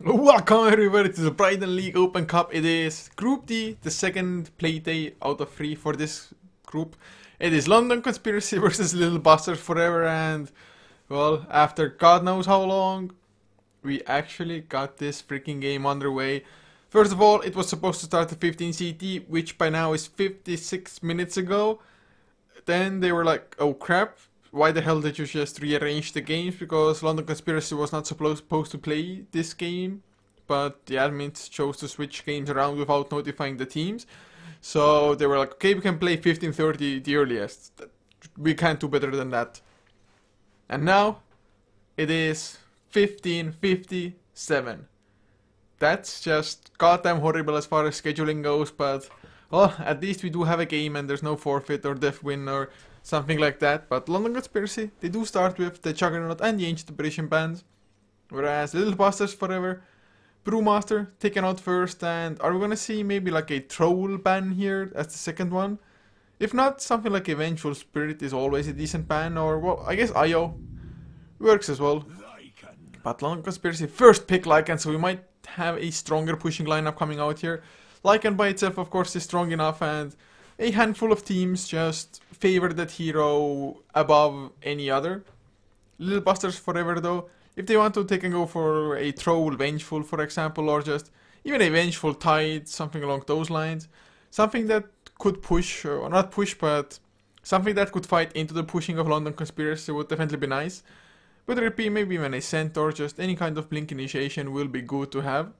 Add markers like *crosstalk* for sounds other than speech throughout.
Welcome everybody to the Bridon League Open Cup. It is Group D, the second play day out of three for this group. It is London Conspiracy *laughs* versus Little Busters Forever and, well, after God knows how long, we actually got this freaking game underway. First of all, it was supposed to start at 15 CT, which by now is 56 minutes ago. Then they were like, oh crap, why the hell did you just rearrange the games? Because London Conspiracy was not supposed to play this game, but the admins chose to switch games around without notifying the teams. So they were like, okay, we can play 1530 the earliest. We can't do better than that. And now it is 1557. That's just goddamn horrible as far as scheduling goes, but well, at least we do have a game and there's no forfeit or death win or something like that. But London Conspiracy, they do start with the Juggernaut and the Ancient Apparition bands, whereas Little Busters Forever Brewmaster taken out first, and are we gonna see maybe like a troll ban here as the second one? If not, something like Vengeful Spirit is always a decent ban, or well, I guess Io works as well. But London Conspiracy first pick Lycan, so we might have a stronger pushing lineup coming out here. Lycan by itself, of course, is strong enough, and a handful of teams just favor that hero above any other. Little Busters Forever, though, if they want to, they can go for a Troll Vengeful, for example, or just even a Vengeful Tide, something along those lines. Something that could push, or not push, but something that could fight into the pushing of London Conspiracy would definitely be nice. Whether it be maybe even a Centaur, just any kind of Blink initiation will be good to have.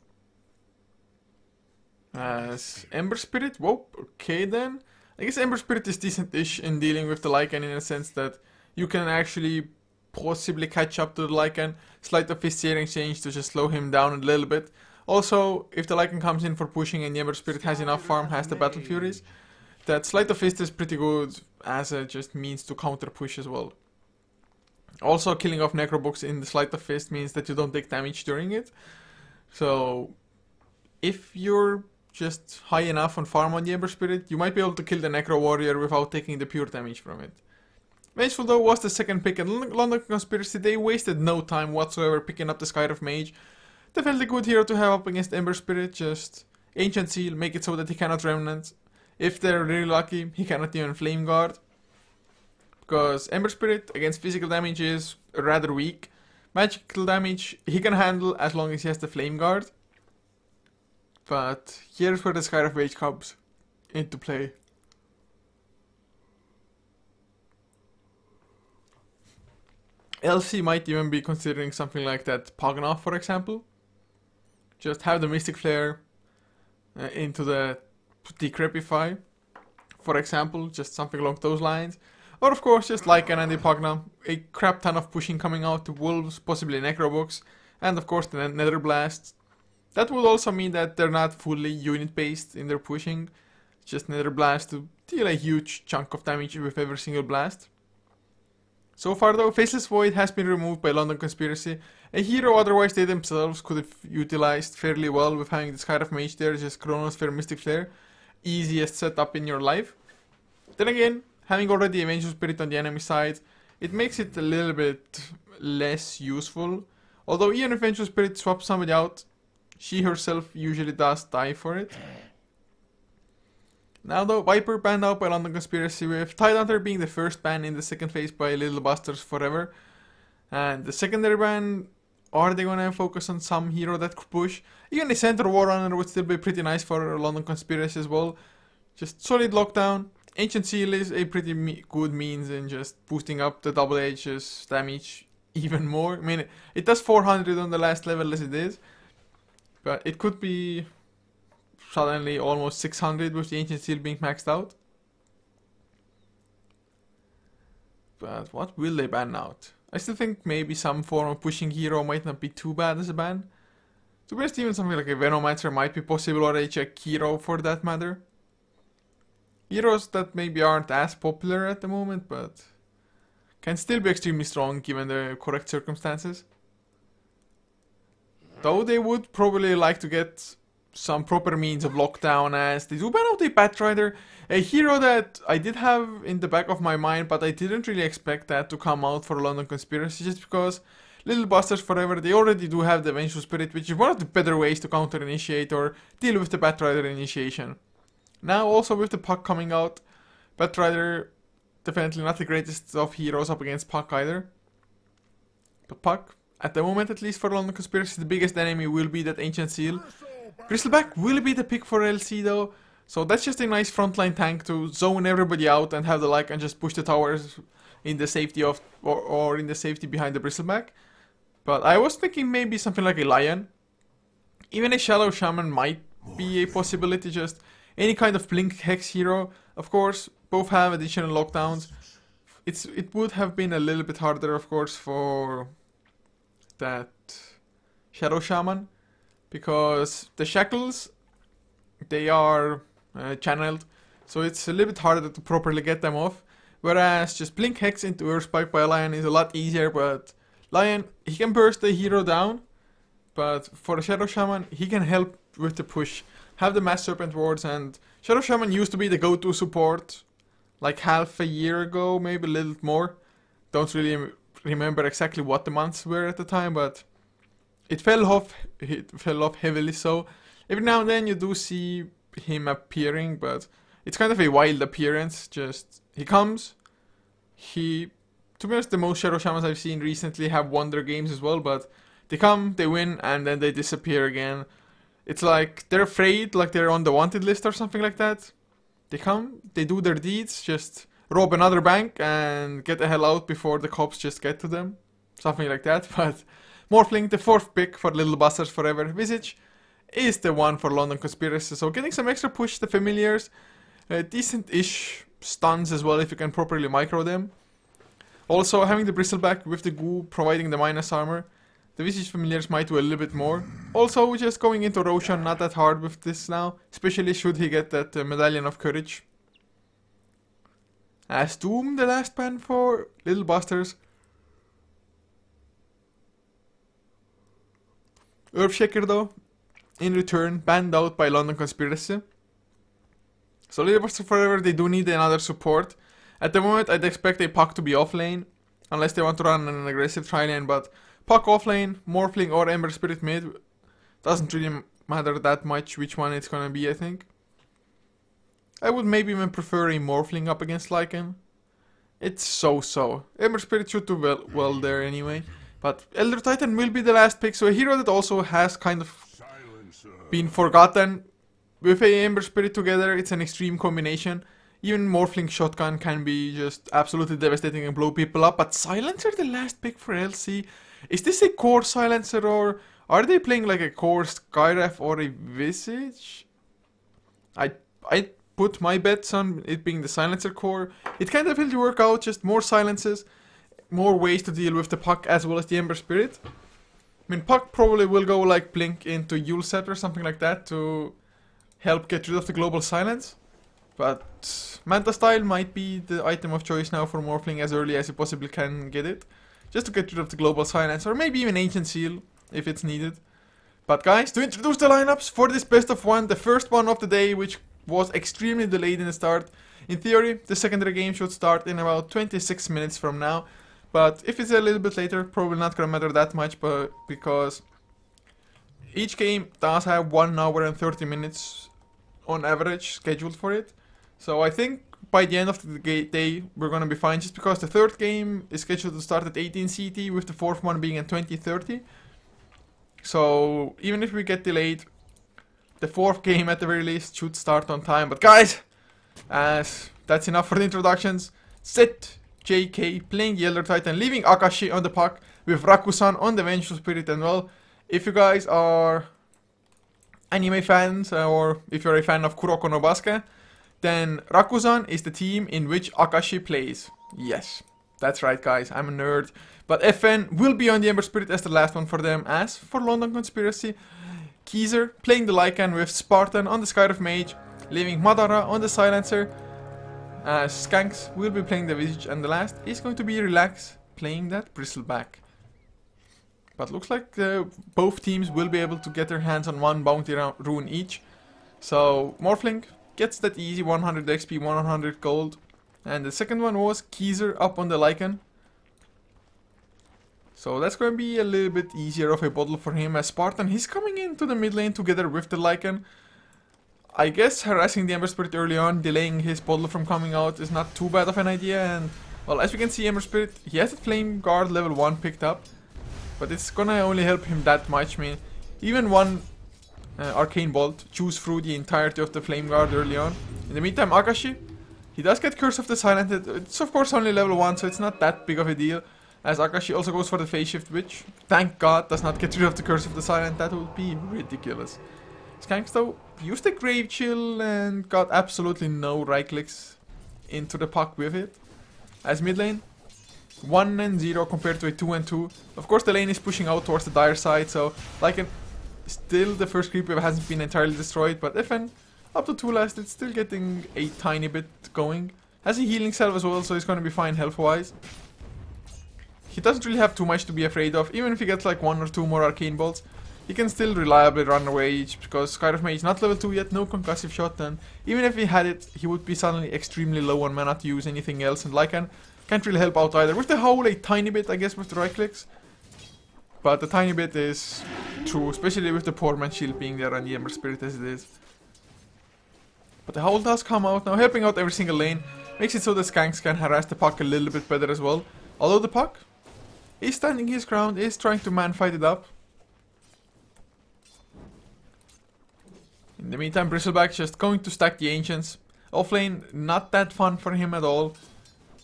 As Ember Spirit, whoa, okay then. I guess Ember Spirit is decent-ish in dealing with the Lycan in a sense that you can actually possibly catch up to the Lycan. Sleight of Fist Searing Exchange to just slow him down a little bit. Also, if the Lycan comes in for pushing and the Ember Spirit has enough farm, has the Battle Furies, that Sleight of Fist is pretty good as a just means to counter push as well. Also, killing off Necrobooks in the Sleight of Fist means that you don't take damage during it. So, if you're just high enough on farm on the Ember Spirit, you might be able to kill the Necro Warrior without taking the pure damage from it. Vengeful though was the second pick and London Conspiracy, they wasted no time whatsoever picking up the Skywrath Mage. Definitely good hero to have up against Ember Spirit, just Ancient Seal, make it so that he cannot Remnant. If they're really lucky, he cannot even Flame Guard. Because Ember Spirit against physical damage is rather weak. Magical damage he can handle as long as he has the Flame Guard. But here's where the Skywrath comes into play. LC might even be considering something like that Pognoff, for example. Just have the Mystic Flare uh, into the Decrepify, for example, just something along those lines. Or of course, just like an Andy Pugna, a crap ton of pushing coming out to Wolves, possibly Necrobooks, and of course the Nether Blast. That would also mean that they're not fully unit based in their pushing, just another Blast to deal a huge chunk of damage with every single blast. So far though, Faceless Void has been removed by London Conspiracy, a hero otherwise they themselves could have utilized fairly well with having the of Mage there, just Chronosphere Mystic Flare, easiest setup in your life. Then again, having already a Vengeful Spirit on the enemy side, it makes it a little bit less useful. Although even if Vengeful Spirit swaps somebody out, she herself usually does die for it. Now though, Viper banned out by London Conspiracy with Tidehunter being the first ban in the second phase by Little Busters Forever. And the secondary ban, are they gonna focus on some hero that could push? Even the Centaur Warrunner would still be pretty nice for London Conspiracy as well. Just solid lockdown. Ancient Seal is a pretty me good means in just boosting up the double edges damage even more. I mean, it does 400 on the last level as it is. But it could be suddenly almost 600 with the Ancient Seal being maxed out. But what will they ban out? I still think maybe some form of pushing hero might not be too bad as a ban. To be honest, even something like a Venomancer might be possible or a check hero for that matter. Heroes that maybe aren't as popular at the moment, but can still be extremely strong given the correct circumstances. Though they would probably like to get some proper means of lockdown as they do ban out a Batrider, a hero that I did have in the back of my mind, but I didn't really expect that to come out for London Conspiracy just because Little Busters Forever, they already do have the Vengeful Spirit, which is one of the better ways to counter initiate or deal with the Batrider initiation. Now also with the Puck coming out, Batrider definitely not the greatest of heroes up against Puck either. But Puck, at the moment at least for London Conspiracy, the biggest enemy will be that Ancient Seal. Bristleback will be the pick for LC though, so that's just a nice frontline tank to zone everybody out and have the Lycan just push the towers in the safety of or, or in the safety behind the Bristleback. But I was thinking maybe something like a lion. Even a Shadow Shaman might be a possibility, just any kind of Blink Hex hero. Of course, both have additional lockdowns. It's It would have been a little bit harder, of course, for that Shadow Shaman. Because the Shackles, they are uh, channeled. So it's a little bit harder to properly get them off. Whereas just Blink Hex into Earth Spike by Lion is a lot easier, but Lion, he can burst the hero down, but for the Shadow Shaman, he can help with the push. Have the Mass Serpent wards, and Shadow Shaman used to be the go-to support like half a year ago, maybe a little more. Don't really remember exactly what the months were at the time, but it fell off. It fell off heavily. So every now and then you do see him appearing, but it's kind of a wild appearance. Just he comes, he to be honest, the most Shadow Shamans I've seen recently have won their games as well, but they come, they win, and then they disappear again. It's like they're afraid, like they're on the wanted list or something like that. They come, they do their deeds, just rob another bank and get the hell out before the cops just get to them. Something like that, *laughs* but Morphling, the fourth pick for Little Busters Forever Visage, is the one for London Conspiracy. So getting some extra push, the familiars, uh, decent-ish stuns as well if you can properly micro them. Also, having the Bristleback with the goo providing the minus armor, the Visage Familiars might do a little bit more. Also, just going into Roshan not that hard with this now, especially should he get that uh, Medallion of Courage. As Doom, the last ban for Little Busters. Earthshaker though, in return, banned out by London Conspiracy. So Little Busters Forever, they do need another support. At the moment, I'd expect a Puck to be offlane, unless they want to run an aggressive tri-lane, but Puck offlane, Morphling or Ember Spirit mid, doesn't really matter that much which one it's gonna be, I think. I would maybe even prefer a Morphling up against Lycan. It's so-so. Ember Spirit should do well, well there anyway. But Elder Titan will be the last pick, so a hero that also has kind of been forgotten. With a Ember Spirit together, it's an extreme combination. Even Morphling Shotgun can be just absolutely devastating and blow people up, but Silencer the last pick for LC. Is this a core Silencer or are they playing like a core Skywrath or a Visage? I I put my bets on it being the Silencer core. It kind of will work out, just more silences, more ways to deal with the Puck as well as the Ember Spirit. I mean, Puck probably will go like Blink into Yule Set or something like that to help get rid of the global silence. But Manta Style might be the item of choice now for Morphling as early as you possibly can get it. Just to get rid of the Global Silence, or maybe even Ancient Seal, if it's needed. But guys, to introduce the lineups for this best of one, the first one of the day, which was extremely delayed in the start. In theory, the secondary game should start in about 26 minutes from now. But if it's a little bit later, probably not gonna matter that much, but because each game does have 1 hour and 30 minutes on average scheduled for it. So I think by the end of the day we're gonna be fine just because the third game is scheduled to start at 18 CT with the fourth one being at 2030. So even if we get delayed, the fourth game at the very least should start on time. But guys, as that's enough for the introductions. Set JK playing the Elder Titan, leaving Akashi on the puck with Rakuzan on the Vengeful Spirit and well, if you guys are anime fans uh, or if you're a fan of Kuroko no Basuke, then Rakuzan is the team in which Akashi plays. Yes, that's right guys, I'm a nerd. But FN will be on the Ember Spirit as the last one for them, as for London Conspiracy. Keezer playing the Lycan with Spartan on the Skywrath Mage, leaving Madara on the Silencer. As Skanks will be playing the Visage, and the last is going to be Relax playing that Bristleback. But looks like uh, both teams will be able to get their hands on one bounty rune each. So Morphling gets that easy 100 XP, 100 gold. And the second one was Keezer up on the Lycan. So that's going to be a little bit easier of a bottle for him as Spartan. He's coming into the mid lane together with the Lycan. I guess harassing the Ember Spirit early on, delaying his bottle from coming out is not too bad of an idea. And, well, as we can see, Ember Spirit, he has a Flame Guard level 1 picked up. But it's gonna only help him that much. I mean, even one uh, Arcane Bolt chews through the entirety of the Flame Guard early on. In the meantime, Akashi, he does get Curse of the Silent. It's of course only level 1, so it's not that big of a deal. As Akashi also goes for the Phase Shift, which, thank god, does not get rid of the Curse of the Silent. That would be ridiculous. Skanks, though, used the Grave Chill and got absolutely no right clicks into the puck with it. As mid lane, 1 and 0 compared to a 2 and 2. Of course, the lane is pushing out towards the dire side, so like an, still the first creep wave hasn't been entirely destroyed, but FN up to 2 last, it's still getting a tiny bit going. Has a healing salve as well, so he's gonna be fine health-wise. He doesn't really have too much to be afraid of, even if he gets like one or two more arcane bolts. He can still reliably run away because Skywrath Mage is not level 2 yet, no concussive shot, and even if he had it, he would be suddenly extremely low on mana to use anything else, and Lycan can't really help out either. With the howl a tiny bit, I guess, with the right clicks. But the tiny bit is true, especially with the poor man shield being there and the Ember Spirit as it is. But the howl does come out now, helping out every single lane. Makes it so the skanks can harass the puck a little bit better as well. Although the puck is standing his ground, he's trying to man fight it up. In the meantime, Bristleback just going to stack the Ancients. Offlane, not that fun for him at all.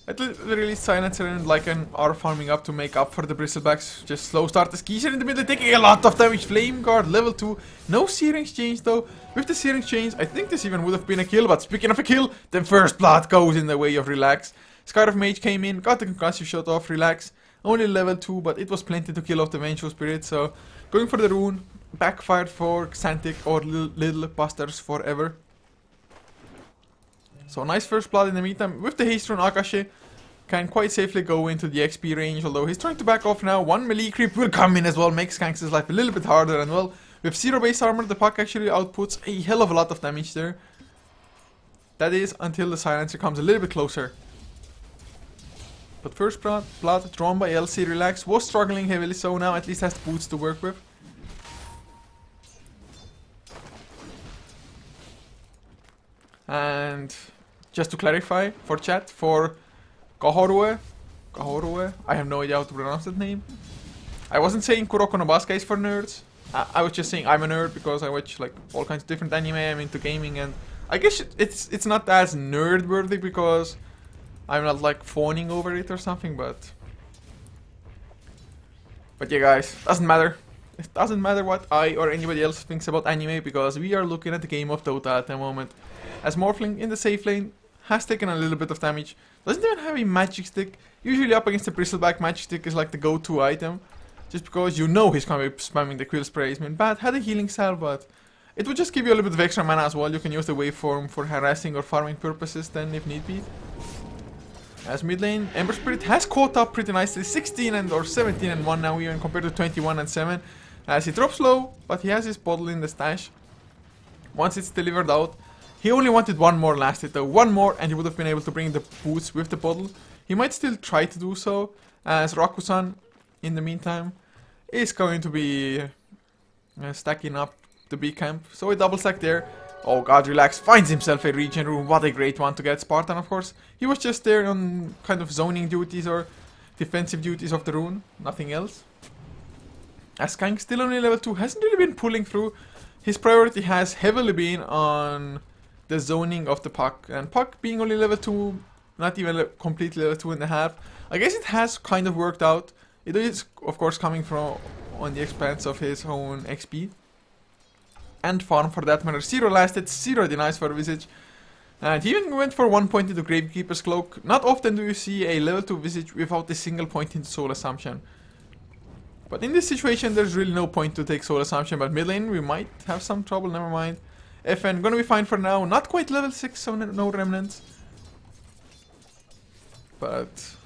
At literally Silencer and Lycan are farming up to make up for the Bristlebacks. Just slow start the Skeezer in the middle, taking a lot of damage. Flame Guard, level 2. No Searing Exchange though. With the Searing Exchange, I think this even would have been a kill. But speaking of a kill, the first blood goes in the way of Relax. Skywrath Mage came in, got the concussive shot off, Relax. Only level 2, but it was plenty to kill off the Vengeful Spirit. So going for the rune, backfired for Xantic or Little, little Busters forever. So nice first blood in the meantime. With the haste rune, Akashi can quite safely go into the XP range, although he's trying to back off now. One melee creep will come in as well, makes Skanks' life a little bit harder, and well, with zero base armor, the pack actually outputs a hell of a lot of damage there. That is until the silencer comes a little bit closer. But first blood, blood drawn by LC Relax was struggling heavily, so now at least has the boots to work with. And just to clarify for chat, for Kahorue, Kahorue, I have no idea how to pronounce that name. I wasn't saying Kuroko no Basuke is for nerds. I, I, was just saying I'm a nerd because I watch like all kinds of different anime, I'm into gaming and I guess it's it's not as nerd worthy because I'm not like fawning over it or something, but but yeah guys, doesn't matter. It doesn't matter what I or anybody else thinks about anime because we are looking at the game of Dota at the moment. As Morphling in the safe lane has taken a little bit of damage. Doesn't even have a magic stick. Usually up against the bristleback, magic stick is like the go-to item. Just because you know he's gonna be spamming the quill sprays. I mean, bad had a healing salve, but it would just give you a little bit of extra mana as well. You can use the waveform for harassing or farming purposes then if need be. As mid lane, Ember Spirit has caught up pretty nicely. 16 and or 17 and 1 now even compared to 21 and 7. As he drops low, but he has his bottle in the stash. Once it's delivered out, he only wanted one more last hit though, one more and he would have been able to bring the boots with the bottle. He might still try to do so, as Rakuzan, in the meantime, is going to be uh, stacking up the B camp. So a double stack there. Oh god, relax, finds himself a regen rune, what a great one to get Spartan of course. He was just there on kind of zoning duties or defensive duties of the rune, nothing else. As Skank still only level 2, hasn't really been pulling through. His priority has heavily been on the zoning of the puck. And puck being only level 2, not even completely level 2 and a half, I guess it has kind of worked out. It is, of course, coming from on the expense of his own XP. And farm for that matter. Zero lasted, zero denies for Visage. And he even went for one point into Gravekeeper's Cloak. Not often do you see a level 2 Visage without a single point into Soul Assumption. But in this situation, there's really no point to take Soul Assumption. But mid lane, we might have some trouble, never mind. FN gonna be fine for now. Not quite level 6, so no remnants. But...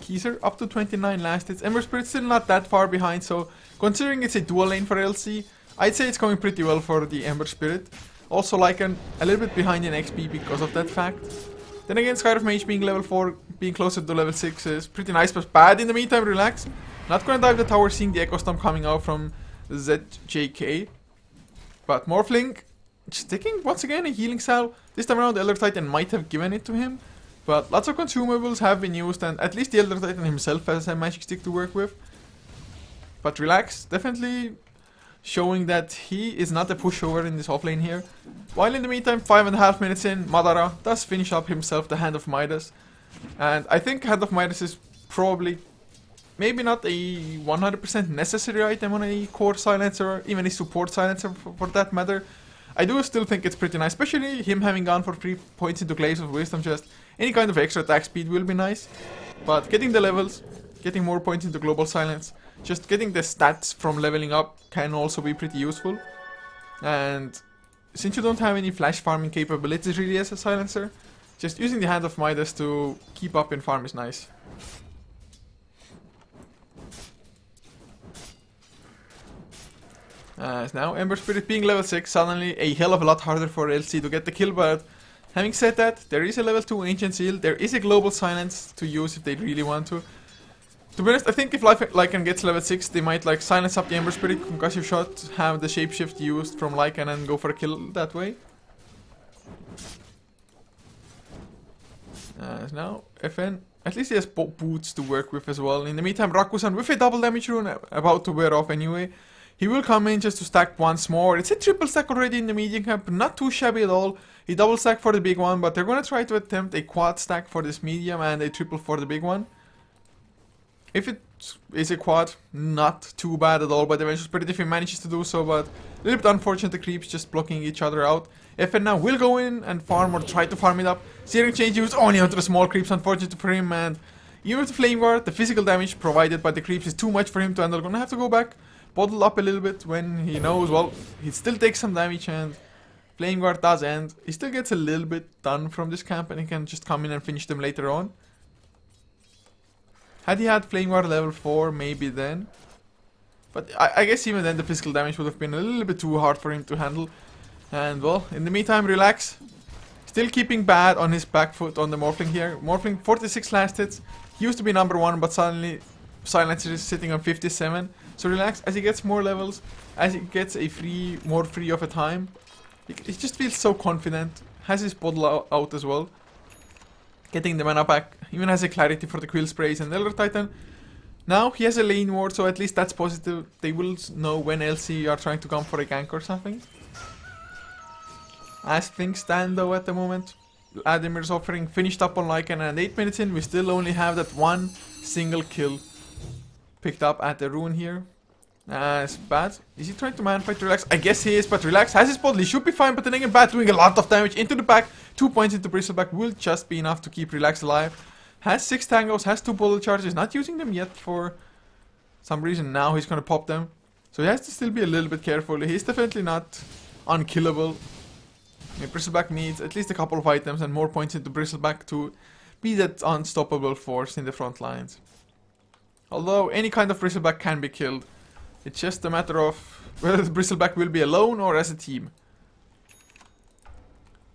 Keezer up to 29 last hits. Ember Spirit still not that far behind, so considering it's a dual lane for LC, I'd say it's going pretty well for the Ember Spirit. Also like an, a little bit behind in XP because of that fact. Then again, of Mage being level 4, being closer to level 6 is pretty nice, but bad in the meantime, relax. Not gonna dive the tower, seeing the Echo Stomp coming out from ZJK. But Morphling, just taking once again a healing cell. This time around, Elder Titan might have given it to him. But lots of consumables have been used, and at least the Elder Titan himself has a magic stick to work with. But relax, definitely showing that he is not a pushover in this offlane here. While in the meantime, five and a half minutes in, Madara does finish up himself the Hand of Midas. And I think Hand of Midas is probably maybe not a 100% necessary item on a core silencer, even a support silencer for, for, that matter. I do still think it's pretty nice, especially him having gone for 3 points into Glaives of Wisdom, just any kind of extra attack speed will be nice. But getting the levels, getting more points into Global Silence, just getting the stats from leveling up can also be pretty useful. And since you don't have any flash farming capabilities really as a silencer, just using the Hand of Midas to keep up in farm is nice. As now Ember Spirit being level 6, suddenly a hell of a lot harder for LC to get the kill, but having said that, there is a level 2 Ancient Seal, there is a Global Silence to use if they really want to. To be honest, I think if Lycan gets level 6, they might like silence up the Ember Spirit, concussive shot, have the shapeshift used from Lycan and go for a kill that way. As now, FN, at least he has bo boots to work with as well. In the meantime, Rakuzan with a double damage rune uh, about to wear off anyway. He will come in just to stack once more. It's a triple stack already in the medium camp, not too shabby at all. He double stack for the big one, but they're gonna try to attempt a quad stack for this medium and a triple for the big one. If it is a quad, not too bad at all by the Dimension Spirit if he manages to do so, but a little bit unfortunate the creeps just blocking each other out. FN now will go in and farm or try to farm it up. Searing Chains used only onto the small creeps, unfortunate for him, and even with the Flame Guard, the physical damage provided by the creeps is too much for him to handle. Gonna have to go back, bottle up a little bit when he knows, well, he still takes some damage and Flame Guard does end. He still gets a little bit done from this camp and he can just come in and finish them later on. Had he had Flame Guard level 4, maybe then. But I, I, guess even then the physical damage would have been a little bit too hard for him to handle. And well, in the meantime, relax. Still keeping bad on his back foot on the Morphling here. Morphling 46 last hits. He used to be number 1, but suddenly Silencer is sitting on 57. So relax, as he gets more levels, as he gets a free, more free of a time, he, he just feels so confident. Has his bottle out, out as well getting the mana back, even has a clarity for the Quill Sprays and Elder Titan. Now he has a lane ward, so at least that's positive. They will know when LC are trying to come for a gank or something. As things stand though at the moment, Vladmir's Offering finished up on Lycan and 8 minutes in we still only have that one single kill picked up at the rune here. Uh, it's bad. Is he trying to man fight Relax? I guess he is, but Relax has his. He should be fine, but then again, Bad doing a lot of damage into the back. Two points into Bristleback will just be enough to keep Relax alive. Has six tangos, has two bullet charges, not using them yet for some reason. Now he's gonna pop them. So he has to still be a little bit careful. He's definitely not unkillable. I mean, Bristleback needs at least a couple of items and more points into Bristleback to be that unstoppable force in the front lines. Although any kind of Bristleback can be killed. It's just a matter of whether the Bristleback will be alone or as a team.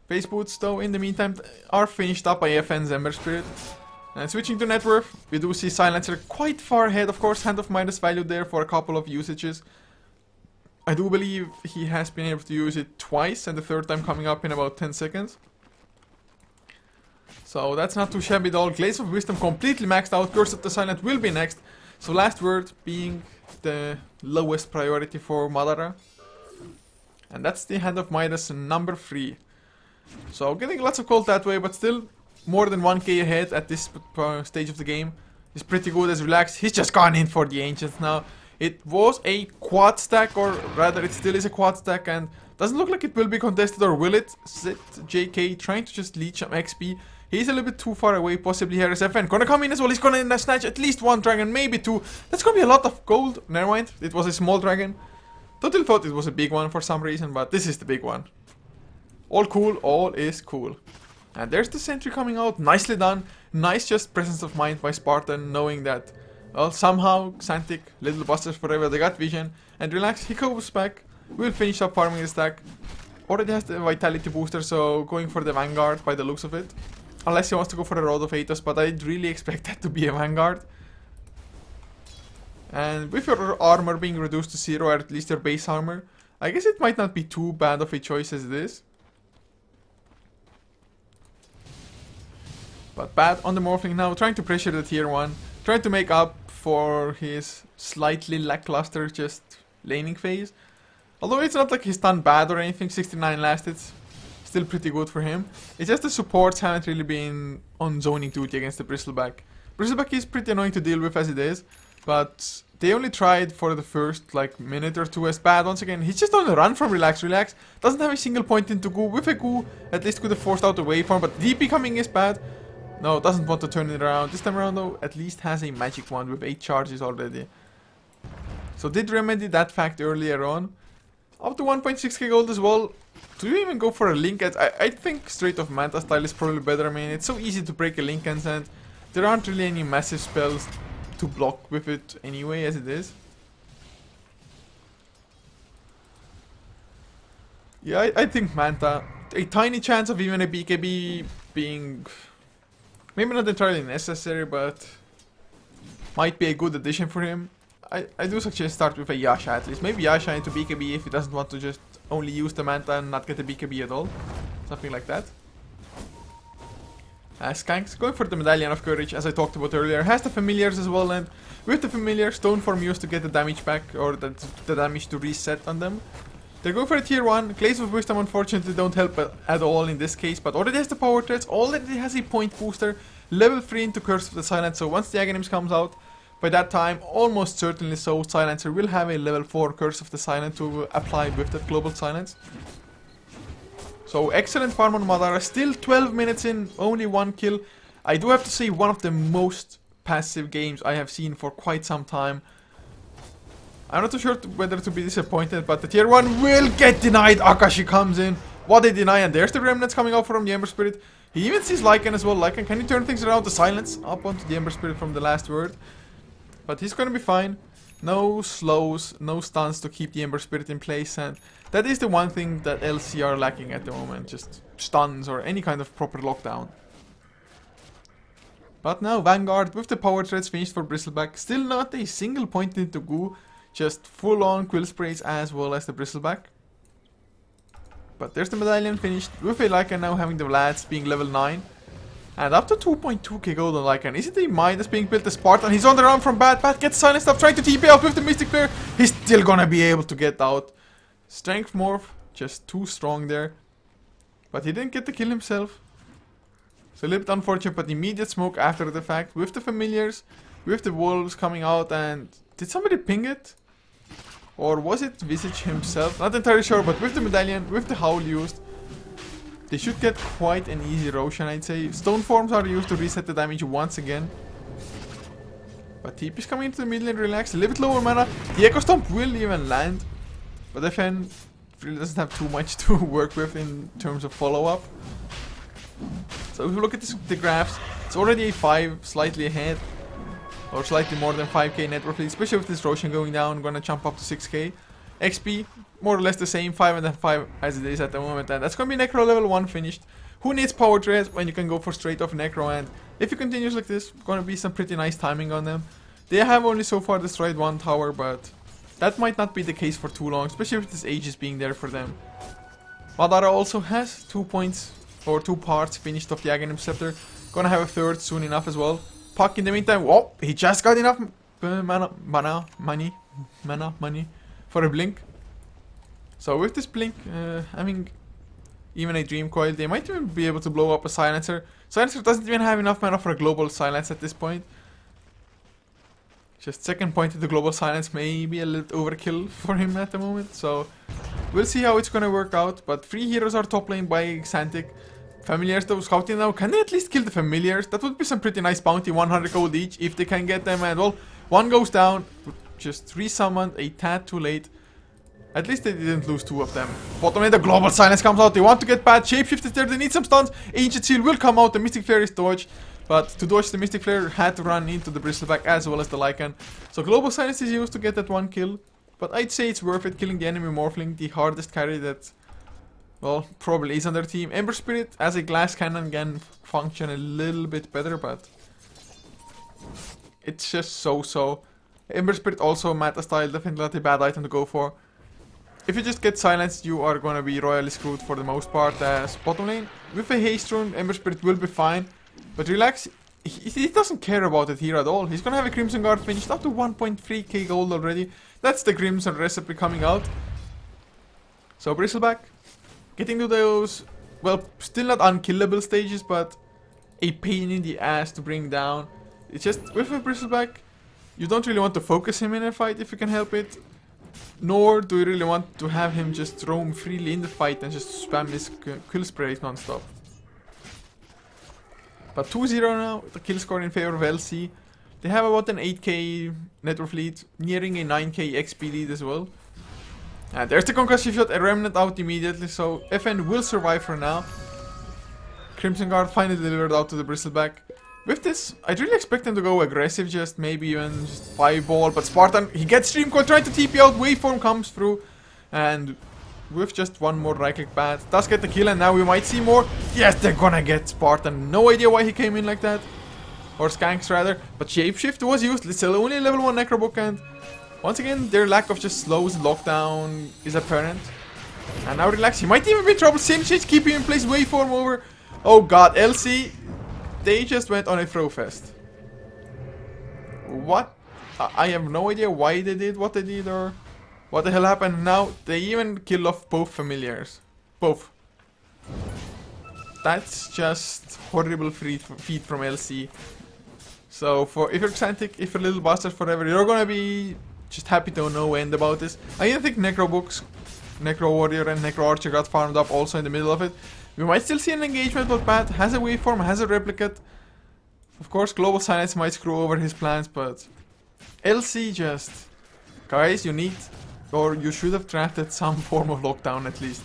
Phase boots, though, in the meantime, are finished up by FN's Ember Spirit. And switching to net worth, we do see Silencer quite far ahead, of course, Hand of Midas value there for a couple of usages. I do believe he has been able to use it twice, and the third time coming up in about 10 seconds. So that's not too shabby at all. Glaives of Wisdom completely maxed out. Curse of the Silent will be next. So last word being the lowest priority for Madara. And that's the Hand of Midas number 3. So getting lots of gold that way, but still more than 1k ahead at this stage of the game. He's pretty good as relaxed. He's just gone in for the Ancients now. It was a quad stack, or rather it still is a quad stack, and doesn't look like it will be contested, or will it? Sit JK trying to just leech some XP. He's a little bit too far away, possibly here is FN. Gonna come in as well, he's gonna snatch at least one dragon, maybe two. That's gonna be a lot of gold. Never mind, it was a small dragon. Totally thought it was a big one for some reason, but this is the big one. All cool, all is cool. And there's the sentry coming out, nicely done. Nice just presence of mind by Spartan, knowing that, well, somehow, Xantic, Little Busters Forever, they got vision. And relax, he comes back, we'll finish up farming the stack. Already has the vitality booster, so going for the Vanguard by the looks of it. Unless he wants to go for the Rod of Atos, but I'd really expect that to be a Vanguard. And with your armor being reduced to zero, or at least your base armor, I guess it might not be too bad of a choice as it is. But bad on the Morphling now, trying to pressure the tier 1, trying to make up for his slightly lackluster just laning phase. Although it's not like he's done bad or anything, 69 lasted, still pretty good for him. It's just the supports haven't really been on zoning duty against the Bristleback. Bristleback is pretty annoying to deal with as it is, but they only tried for the first like minute or two as bad. Once again, he's just on the run from Relax Relax. Doesn't have a single point into Goo. With a Goo, at least could have forced out the waveform, but DP coming is bad. No, doesn't want to turn it around. This time around though, at least has a magic wand with 8 charges already. So did remedy that fact earlier on. Up to 1.6k gold as well. Do you even go for a link? I, I think straight off Manta style is probably better. I mean, it's so easy to break a link and there aren't really any massive spells to block with it anyway as it is. Yeah, I, I think Manta, a tiny chance of even a BKB being maybe not entirely necessary, but might be a good addition for him. I, I do suggest start with a Yasha at least. Maybe Yasha into BKB if he doesn't want to just only use the Manta and not get the BKB at all. Something like that. Uh, Skanks going for the Medallion of Courage as I talked about earlier. Has the Familiars as well and with the Familiar, Stone Form used to get the damage back or the, the damage to reset on them. They go for a tier 1. Glaives of Wisdom unfortunately don't help at all in this case, but already has the Power Treads, already has a point booster, level 3 into Curse of the Silence, so once the Aghanims comes out, by that time, almost certainly so, Silencer will have a level 4 Curse of the Silent to apply with that Global Silence. So excellent farm on Madara, still 12 minutes in, only one kill. I do have to say one of the most passive games I have seen for quite some time. I'm not too sure whether to be disappointed, but the tier 1 will get denied. Akashi comes in. What they deny, and there's the remnants coming out from the Ember Spirit. He even sees Lycan as well. Lycan, can you turn things around? The silence up onto the Ember Spirit from the last word. But he's gonna be fine. No slows, no stuns to keep the Ember Spirit in place, and that is the one thing that LC are lacking at the moment. Just stuns or any kind of proper lockdown. But now Vanguard with the Power Treads finished for Bristleback. Still not a single point into Goo. Just full on quill sprays as well as the bristleback. But there's the medallion finished with a Lycan now having the lads being level 9. And up to 2.2k gold on Lycan. Is it a Midas being built as Spartan? He's on the run from Bad. Bad gets silenced up, trying to TP out with the Mystic Flare. He's still gonna be able to get out. Strength Morph, just too strong there. But he didn't get the kill himself. So a little bit unfortunate, but immediate smoke after the fact with the familiars, with the wolves coming out and... Did somebody ping it? Or was it Visage himself? Not entirely sure, but with the medallion, with the howl used, they should get quite an easy Roshan, I'd say. Stone forms are used to reset the damage once again. But TP is coming into the middle and relax. A little bit lower mana. The Echo Stomp will even land. But FN really doesn't have too much *laughs* to work with in terms of follow-up. So if we look at this, the graphs, it's already a 5, slightly ahead or slightly more than 5k net worth, especially with this Roshan going down, gonna jump up to 6k. XP, more or less the same, 5 and then 5 as it is at the moment, and that's gonna be Necro level 1 finished. Who needs Power Treads when you can go for straight off Necro, and if it continues like this, gonna be some pretty nice timing on them. They have only so far destroyed one tower, but that might not be the case for too long, especially with this Aegis being there for them. Madara also has 2 points, or 2 parts finished off the Aghanim Scepter. Gonna have a third soon enough as well. Puck in the meantime. Oh, he just got enough uh, mana, mana, money, mana, money for a blink. So with this blink, uh, having even a dream coil, they might even be able to blow up a silencer. Silencer doesn't even have enough mana for a global silence at this point. Just second point the global silence may be a little overkill *laughs* for him at the moment. So we'll see how it's gonna work out. But three heroes are top lane by Xantic. Familiars though, scouting now, can they at least kill the familiars? That would be some pretty nice bounty, 100 gold each, if they can get them, and well, one goes down, just resummoned, a tad too late. At least they didn't lose two of them. Bottom lane, the global silence comes out, they want to get bad, shapeshift is there, they need some stuns, ancient seal will come out, the mystic flare is dodged. But to dodge the Mystic Flare had to run into the Bristleback as well as the Lycan. So Global Silence is used to get that one kill. But I'd say it's worth it killing the enemy Morphling, the hardest carry that well, probably is on their team. Ember Spirit as a glass cannon can function a little bit better, but it's just so-so. Ember Spirit also Manta Style, definitely not a bad item to go for. If you just get silenced, you are gonna be royally screwed for the most part as bottom lane. With a haste rune, Ember Spirit will be fine. But relax, he, he doesn't care about it here at all. He's gonna have a Crimson Guard finished up to 1.3k gold already. That's the Crimson recipe coming out. So Bristleback, getting to those, well, still not unkillable stages, but a pain in the ass to bring down. It's just, with a Bristleback, you don't really want to focus him in a fight if you can help it. Nor do we really want to have him just roam freely in the fight and just spam his quill sprays non-stop. But 2-0 now, the kill score in favor of LC. They have about an 8k network lead, nearing a 9k XP lead as well. And there's the concussive shot, a remnant out immediately, so FN will survive for now. Crimson Guard finally delivered out to the Bristleback. With this, I'd really expect him to go aggressive, just maybe even just fireball, but Spartan, he gets Dream Coil trying to TP out, Waveform comes through, and with just one more right click bat, does get the kill, and now we might see more. Yes, they're gonna get Spartan. No idea why he came in like that. Or Skanks rather, but Shapeshift was used, it's only level 1 Necrobook, and once again, their lack of just slows lockdown is apparent. And now relax, he might even be in trouble, Since he's keeping in place, Waveform over. Oh god, LC they just went on a throw fest. What? I have no idea why they did what they did or what the hell happened. Now they even kill off both familiars. Both. That's just horrible feat from LC. So for if you're Xantic, if you're Little Bastard forever, you're gonna be just happy to know end about this. I even think Necro Books, Necro Warrior and Necro Archer got farmed up also in the middle of it. We might still see an engagement, but Pat has a waveform, has a replicate. Of course, Global Silence might screw over his plans, but... LC just... Guys, you need... Or you should have drafted some *laughs* form of lockdown at least.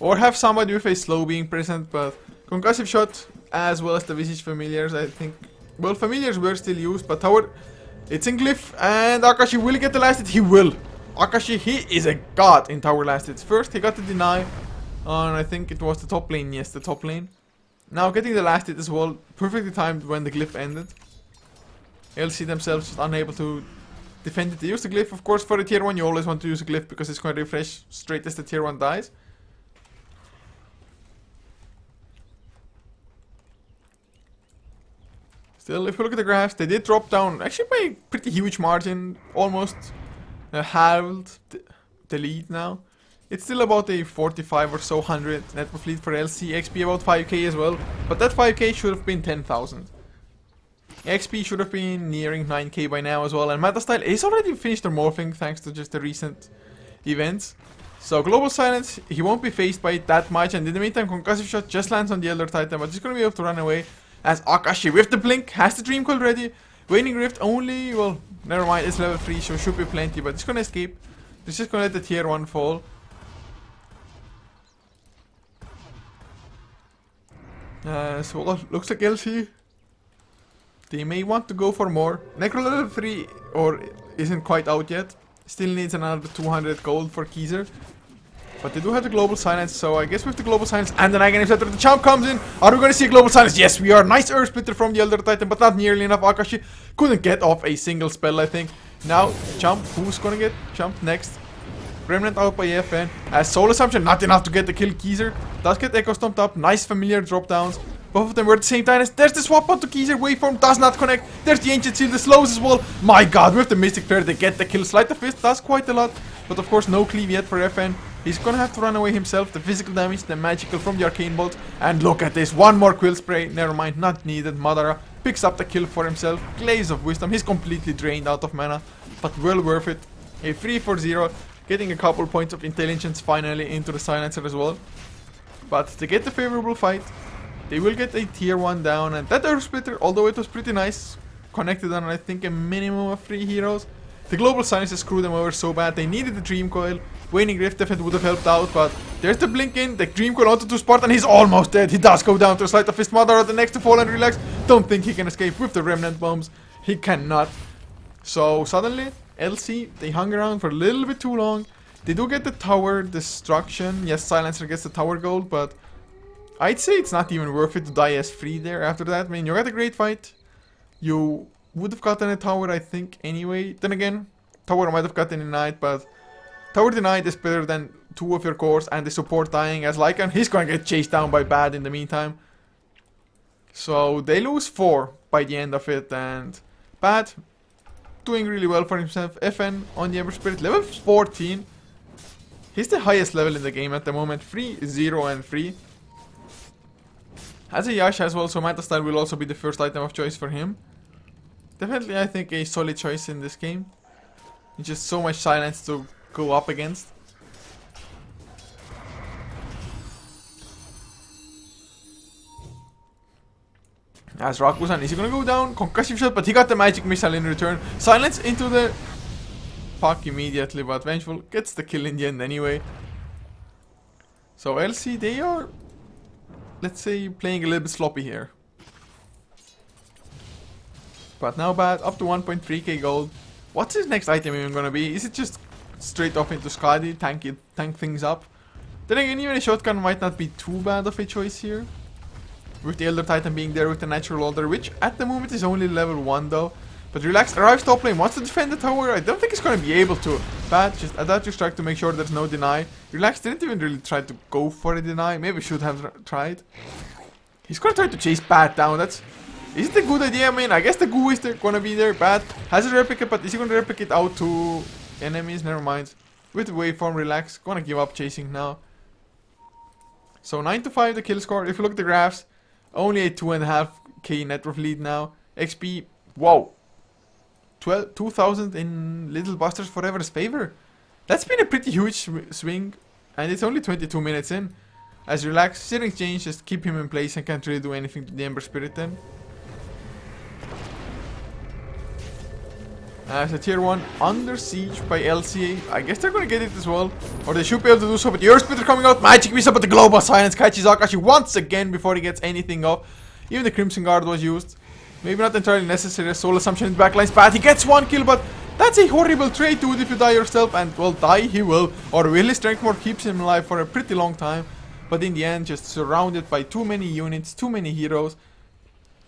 Or have somebody with a slow being present, but... Concussive Shot, as well as the Visage Familiars, I think... Well, Familiars were still used, but Tower... It's in Glyph, and Akashi will get the last hit. He will. Akashi, he is a god in Tower last hits. First, he got the deny on I think it was the top lane, yes, the top lane. Now getting the last hit as well, perfectly timed when the glyph ended. LC themselves just unable to defend it. They use the glyph, of course, for the tier 1 you always want to use a glyph because it's going to refresh straight as the tier 1 dies. Still, if you look at the graphs, they did drop down, actually by a pretty huge margin, almost uh, halved the lead now. It's still about a 45 or so hundred net network fleet for LC, XP about 5k as well, but that 5k should have been 10,000. XP should have been nearing 9k by now as well, and Manta Style is already finished their morphing thanks to just the recent events. So Global Silence, he won't be faced by it that much, and in the meantime Concussive Shot just lands on the Elder Titan, but he's gonna be able to run away as Akashi with the Blink has the Dream Coil ready. Waning Rift only, well, never mind, it's level 3, so should be plenty, but he's gonna escape. He's just gonna let the tier 1 fall. Uh, so looks like LC. They may want to go for more. Necro level 3 or isn't quite out yet. Still needs another 200 gold for Keezer. But they do have the global silence, so I guess with the global silence and the Aghanim Scepter, the champ comes in. Are we gonna see a global silence? Yes, we are. Nice Earth Splitter from the Elder Titan, but not nearly enough. Akashi couldn't get off a single spell, I think. Now, champ, who's gonna get champ next? Remnant out by FN. As uh, Soul Assumption, not enough to get the kill Keezer. Does get Echo Stomped up. Nice familiar drop downs. Both of them were at the same time. There's the swap onto Keezer. Waveform does not connect. There's the Ancient Seal, the slows as well. My god, with the Mystic Flare, they get the kill. Sleight of Fist does quite a lot. But of course, no cleave yet for FN. He's gonna have to run away himself. The physical damage, the magical from the Arcane Bolt. And look at this. One more Quill Spray. Never mind, not needed. Madara picks up the kill for himself. Glaives of Wisdom. He's completely drained out of mana. But well worth it. A 3 for 0 getting a couple points of intelligence finally into the silencer as well. But to get the favorable fight, they will get a tier 1 down and that Earth Splitter, although it was pretty nice, connected on I think a minimum of 3 heroes. The Global Silencer screwed them over so bad, they needed the Dream Coil. Waning Rift definitely would have helped out, but there's the blink in, the Dream Coil onto two Spartan, he's almost dead. He does go down to a slight of his Mother at the next to fall and relax. Don't think he can escape with the Remnant Bombs. He cannot. So suddenly, LC, they hung around for a little bit too long. They do get the tower destruction. Yes, Silencer gets the tower gold, but I'd say it's not even worth it to die as free there after that. I mean, you got a great fight. You would have gotten a tower, I think, anyway. Then again, tower might have gotten denied, but tower denied is better than two of your cores and the support dying as Lycan. He's gonna get chased down by Bad in the meantime. So they lose four by the end of it, and Bad doing really well for himself. FN on the Ember Spirit, level 14. He's the highest level in the game at the moment. 3, 0 and 3. Has a Yasha as well, so Manta Style will also be the first item of choice for him. Definitely, I think, a solid choice in this game. Just so much silence to go up against. As Rakuzan, is he gonna go down? Concussive shot, but he got the magic missile in return. Silence into the puck immediately, but Vengeful gets the kill in the end anyway. So LC, they are, let's say, playing a little bit sloppy here. But now bad, up to 1.3k gold. What's his next item even gonna be? Is it just straight off into Skadi, tank it, tank things up? Then again, even a shotgun might not be too bad of a choice here. With the Elder Titan being there with the Natural Order, which at the moment is only level 1 though. But Relax arrives top lane, wants to defend the tower. I don't think he's going to be able to. Bad, just Adaptive Strike to make sure there's no deny. Relax didn't even really try to go for a deny. Maybe should have tried. He's to try to chase Bad down. That's... Is it a good idea? I mean, I guess the goo is going to be there. Bad has a replicate, but is he going to replicate out to enemies? Never mind. With waveform, Relax. Gonna give up chasing now. So 9 to 5 the kill score. If you look at the graphs, only a 2.5k net worth lead now. XP, wow. 12, 2000 in Little Busters Forever's favor. That's been a pretty huge swing. And it's only 22 minutes in. As relaxed, Searing Chains just keep him in place and can't really do anything to the Ember Spirit then. Ah, as a tier 1 under siege by LCA. I guess they're gonna get it as well. Or they should be able to do so. But the Earth Splitter coming out. Magic Missile, but the Global Silence catches Akashi once again before he gets anything off. Even the Crimson Guard was used. Maybe not entirely necessary. Soul Assumption in the backline's bad. He gets one kill, but that's a horrible trade, dude, if you die yourself. And, well, die he will. Or will Strength Morph keeps him alive for a pretty long time. But in the end, just surrounded by too many units, too many heroes.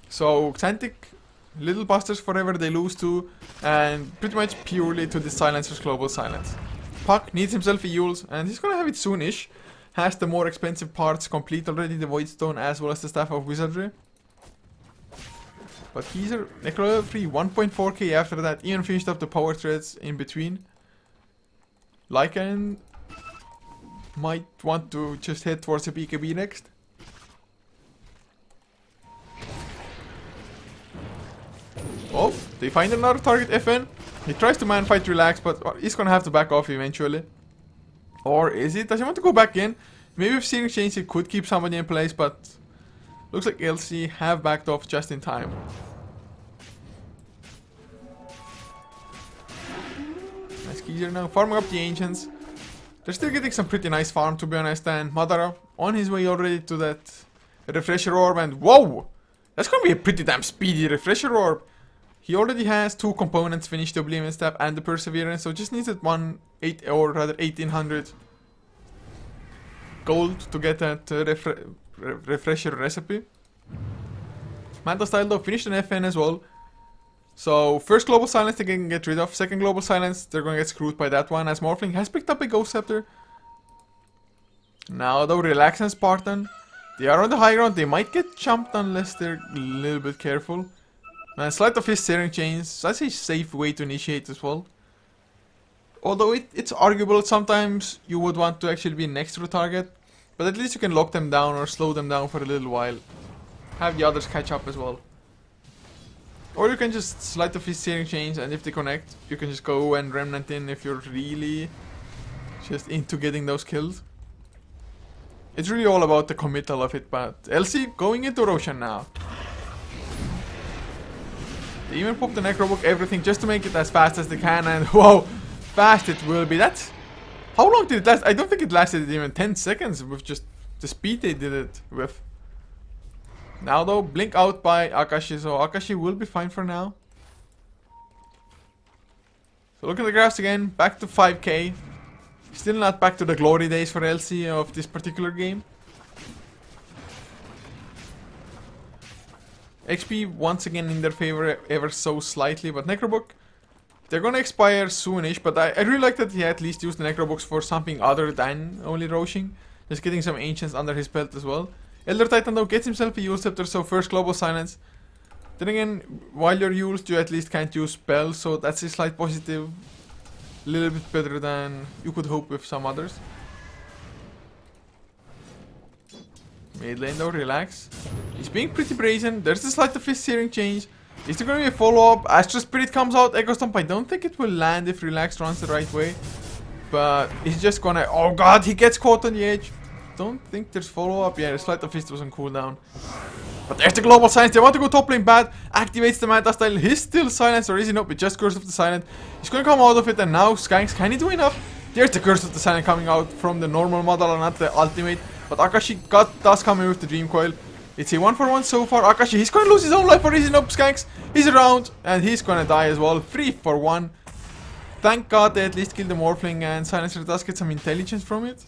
So, Xantic Little Busters forever they lose to, and pretty much purely to the Silencer's Global Silence. Puck needs himself a Eul's, and he's gonna have it soonish. Has the more expensive parts complete already, the Voidstone as well as the Staff of Wizardry. But he's a Necro free 1.4k after that, even finished up the Power Treads in between. Lycan might want to just head towards a BKB next. Oh, they find another target, FN. He tries to man fight relax, but he's gonna have to back off eventually. Or is it? Does he want to go back in? Maybe if Searing Chains he could keep somebody in place, but looks like LC have backed off just in time. Nice Geezer now, farming up the ancients. They're still getting some pretty nice farm to be honest, and Madara on his way already to that refresher orb, and whoa! That's gonna be a pretty damn speedy refresher orb. He already has two components finished, the Oblivion Staff and the Perseverance, so just needs one, eight or rather 1800 gold to get that uh, refre re refresher recipe. Manta Style though finished an FN as well. So first Global Silence they can get rid of, second Global Silence they're gonna get screwed by that one as Morphling has picked up a Ghost Scepter. Now though Relax and Spartan, they are on the high ground, they might get jumped unless they're a little bit careful. Uh, Sleight of Fist Searing Chains, that's a safe way to initiate as well. Although it, it's arguable, sometimes you would want to actually be next to the target. But at least you can lock them down or slow them down for a little while. Have the others catch up as well. Or you can just Sleight of Fist Searing Chains and if they connect, you can just go and Remnant in if you're really just into getting those kills. It's really all about the committal of it, but LC going into Roshan now. They even pop the Necrobook, everything, just to make it as fast as they can, and *laughs* whoa, fast it will be. That's... How long did it last? I don't think it lasted even 10 seconds with just the speed they did it with. Now though, blink out by Akashi, so Akashi will be fine for now. So look at the graphs again, back to 5k. Still not back to the glory days for LC of this particular game. XP once again in their favor ever so slightly, but Necrobook, they're gonna expire soonish, but I, I really like that he at least used the Necrobooks for something other than only Roshing. Just getting some Ancients under his belt as well. Elder Titan though gets himself a Eul Scepter, so first Global Silence. Then again, while you're Euls, you at least can't use spells, so that's a slight positive. A little bit better than you could hope with some others. Mid lane though, relax. He's being pretty brazen. There's a Sleight of Fist Searing Chains. Is there gonna be a follow-up? Astral Spirit comes out, Echo Stomp. I don't think it will land if Relax runs the right way. But he's just gonna... Oh god, he gets caught on the edge. Don't think there's follow-up. Yeah, the Sleight of Fist was on cooldown. But there's the Global Silence. They want to go top lane bad. Activates the Manta style. He's still silenced, or is he not? With just Curse of the Silent. He's gonna come out of it, and now Skanks, can he do enough? There's the Curse of the Silent coming out from the normal model and not the ultimate. But Akashi got does come in with the Dream Coil. It's a one for one so far. Akashi, he's gonna lose his own life for raising up Skanks. He's around, and he's gonna die as well. Three for one. Thank god they at least killed the Morphling, and Silencer does get some intelligence from it.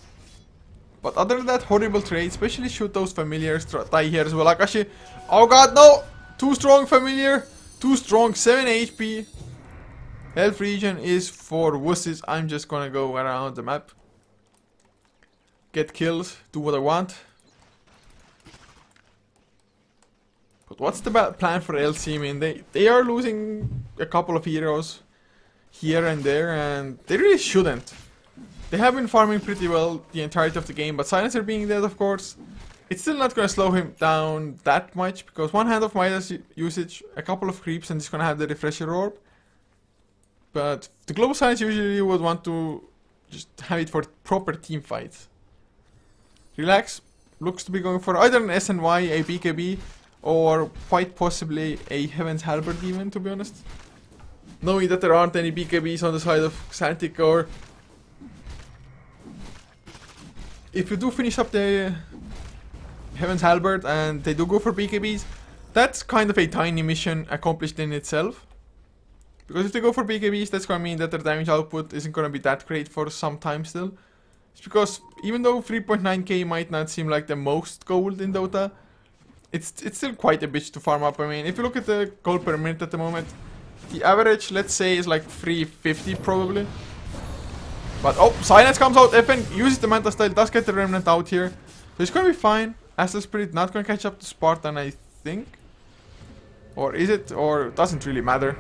But other than that horrible trade, especially shoot those familiars die here as well. Akashi, oh god, no! Too strong familiar, too strong, 7 HP. Health region is for wusses. I'm just gonna go around the map get kills, do what I want. But what's the plan for LC? I mean, they, they are losing a couple of heroes here and there, and they really shouldn't. They have been farming pretty well the entirety of the game, but Silencer being dead, of course, it's still not going to slow him down that much, because one hand of Midas usage, a couple of creeps, and he's going to have the Refresher Orb. But the Global Silence usually would want to just have it for proper team fights. Relax looks to be going for either an SNY, a BKB, or quite possibly a Heaven's Halberd even, to be honest. Knowing that there aren't any BKBs on the side of Xantic or... If you do finish up the Heaven's Halberd and they do go for BKBs, that's kind of a tiny mission accomplished in itself. Because if they go for BKBs, that's gonna mean that their damage output isn't gonna be that great for some time still. It's because even though 3.9k might not seem like the most gold in Dota, it's it's still quite a bitch to farm up. I mean, if you look at the gold per minute at the moment, the average, let's say, is like 350 probably. But, oh, Silence comes out. FN uses the Manta style, does get the Remnant out here. So it's gonna be fine. Astral Spirit not gonna catch up to Spartan, I think. Or is it? Or doesn't really matter.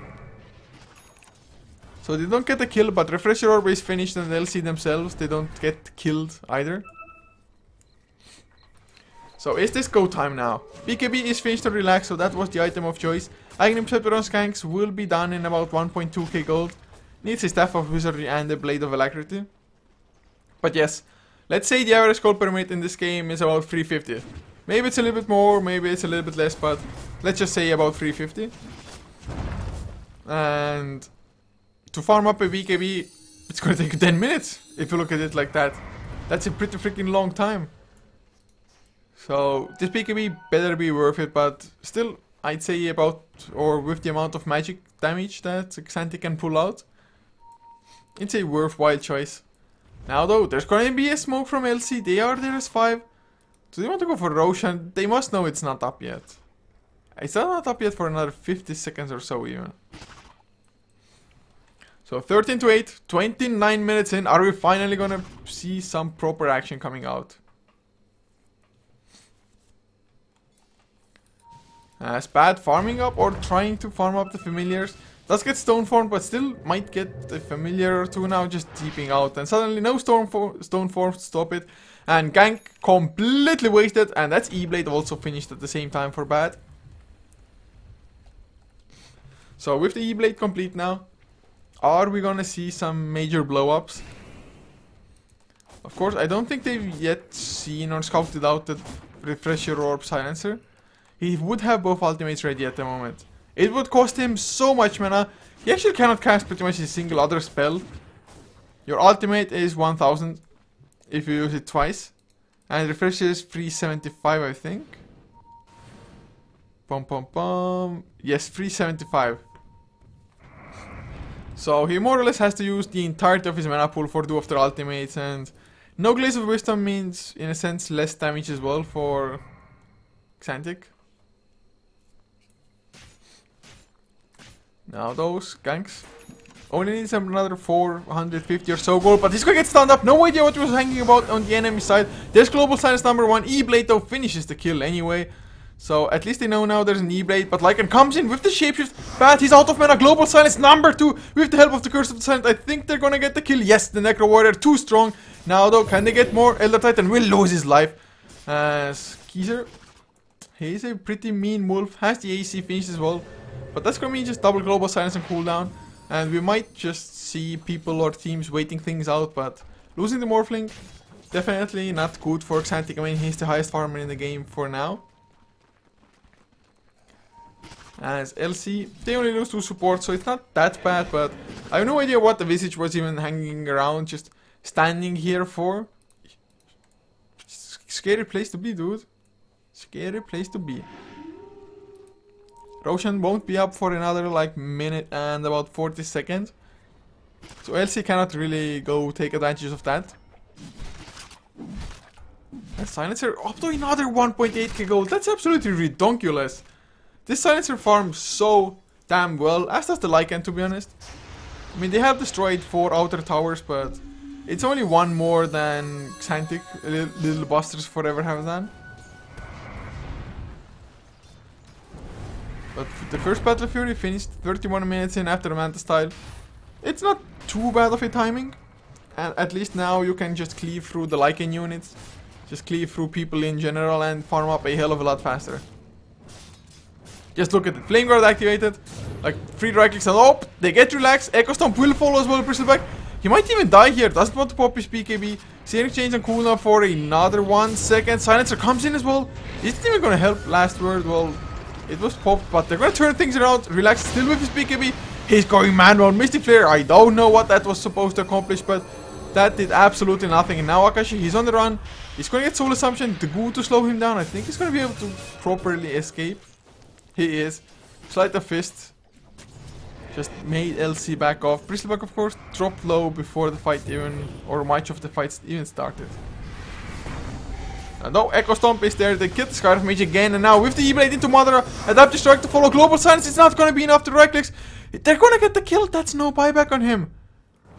So they don't get a kill, but Refresher Orb is finished and they'll see themselves. They don't get killed either. So is this go time now? BKB is finished to relax, so that was the item of choice. Aghanim on Skanks will be done in about 1.2k gold. Needs a Staff of Wizardry and a Blade of Alacrity. But yes, let's say the average gold per minute in this game is about 350. Maybe it's a little bit more, maybe it's a little bit less, but let's just say about 350. And to farm up a BKB, it's gonna take *laughs* 10 minutes, if you look at it like that. That's a pretty freaking long time. So, this BKB better be worth it, but still, I'd say about, or with the amount of magic damage that Xantic can pull out, it's a worthwhile choice. Now though, there's gonna be a smoke from LC, they are there as 5. Do they want to go for Roshan? They must know it's not up yet. It's not up yet for another 50 seconds or so even. So 13 to 8, 29 minutes in. Are we finally gonna see some proper action coming out? As bad farming up or trying to farm up the familiars. Does get stone form, but still might get a familiar or two now just deeping out. And suddenly no stone, for stone to stop it. And gank completely wasted. And that's E-Blade also finished at the same time for bad. So with the E-Blade complete now, are we gonna see some major blow-ups? Of course, I don't think they've yet seen or scouted out the Refresher Orb Silencer. He would have both ultimates ready at the moment. It would cost him so much mana. He actually cannot cast pretty much a single other spell. Your ultimate is 1000 if you use it twice. And Refresher is 375 I think. Pom pom pom. Yes, 375. So he more or less has to use the entirety of his mana pool for two of their ultimates and no Glaives of Wisdom means in a sense less damage as well for Xantic. Now those ganks only needs another 450 or so gold, but he's gonna get stunned up. No idea what he was hanging about on the enemy side. There's Global Silence number one. E-Blade though finishes the kill anyway. So at least they know now there's an E-Blade, but Lycan comes in with the Shapeshift. Bad, he's out of mana. Global Silence number two with the help of the Curse of the Silent. I think they're gonna get the kill. Yes, the Necro Warrior too strong. Now though, can they get more? Elder Titan will lose his life. Uh, as Keezer, he's a pretty mean wolf. Has the AC finished as well. But that's gonna mean just double Global Silence and cooldown. And we might just see people or teams waiting things out, but losing the Morphling, definitely not good for Xantic. I mean, he's the highest farmer in the game for now. As LC, they only lose two support, so it's not that bad, but I have no idea what the Visage was even hanging around, just standing here for. Scary place to be, dude. Scary place to be. Roshan won't be up for another like minute and about 40 seconds. So LC cannot really go take advantage of that. And Silencer up to another 1.8k gold. That's absolutely ridiculous. This Silencer farms so damn well, as does the Lycan to be honest. I mean, they have destroyed four outer towers, but it's only one more than Xantic, little Busters Forever have done. But the first Battle Fury finished 31 minutes in after Manta style. It's not too bad of a timing. And at least now you can just cleave through the Lycan units. Just cleave through people in general and farm up a hell of a lot faster. Just look at it. Flame Guard activated. Like, three right clicks and oh, they get relaxed. Echo Stomp will follow as well, Bristleback. He might even die here. Doesn't want to pop his BKB. Searing Chains on cooldown for another one second. Silencer comes in as well. Isn't even gonna help last word. Well, it was popped, but they're gonna turn things around. Relax, still with his BKB. He's going manual. Mystic Flare, I don't know what that was supposed to accomplish, but that did absolutely nothing. And now Akashi, he's on the run. He's gonna get Soul Assumption. The Goo to slow him down. I think he's gonna be able to properly escape. He is. Sleight of Fist. Just made LC back off. Bristleback, of course, dropped low before the fight even, or much of the fight even started. And no, Echo Stomp is there, they get the Skywrath Mage again, and now with the E-Blade into Mother, Adaptive Strike to follow Global Silence, it's not gonna be enough to right clicks. They're gonna get the kill, that's no buyback on him.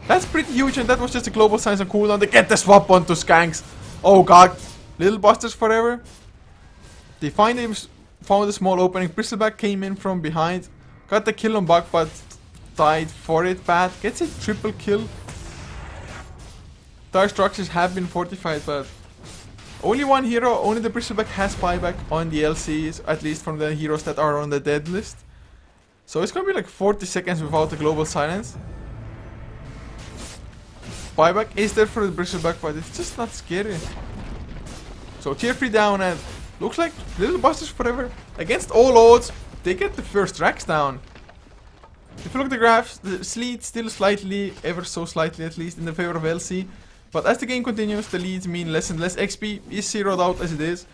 That's pretty huge, and that was just a Global Silence on cooldown. They get the swap onto Skanks. Oh god, Little Busters forever. They find him, found a small opening, Bristleback came in from behind, got the kill on Puck, but died for it bad. Gets a triple kill. Dark structures have been fortified, but only one hero, only the Bristleback has buyback on the LCs, at least from the heroes that are on the dead list. So it's gonna be like 40 seconds without the global silence. Buyback is there for the Bristleback, but it's just not scary. So tier 3 down and looks like Little Busters Forever. Against all odds, they get the first racks down. If you look at the graphs, the Sleet still slightly, ever so slightly at least, in the favor of LC. But as the game continues, the leads mean less and less XP is zeroed out as it is.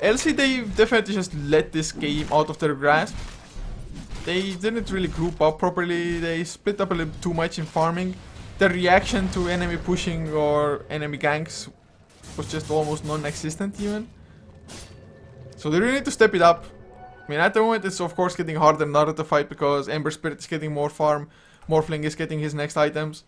LC, they definitely just let this game out of their grasp. They didn't really group up properly, they split up a little too much in farming. The reaction to enemy pushing or enemy ganks was just almost non-existent even. So they really need to step it up. I mean, at the moment it's of course getting harder and harder to fight because Ember Spirit is getting more farm, Morphling is getting his next items.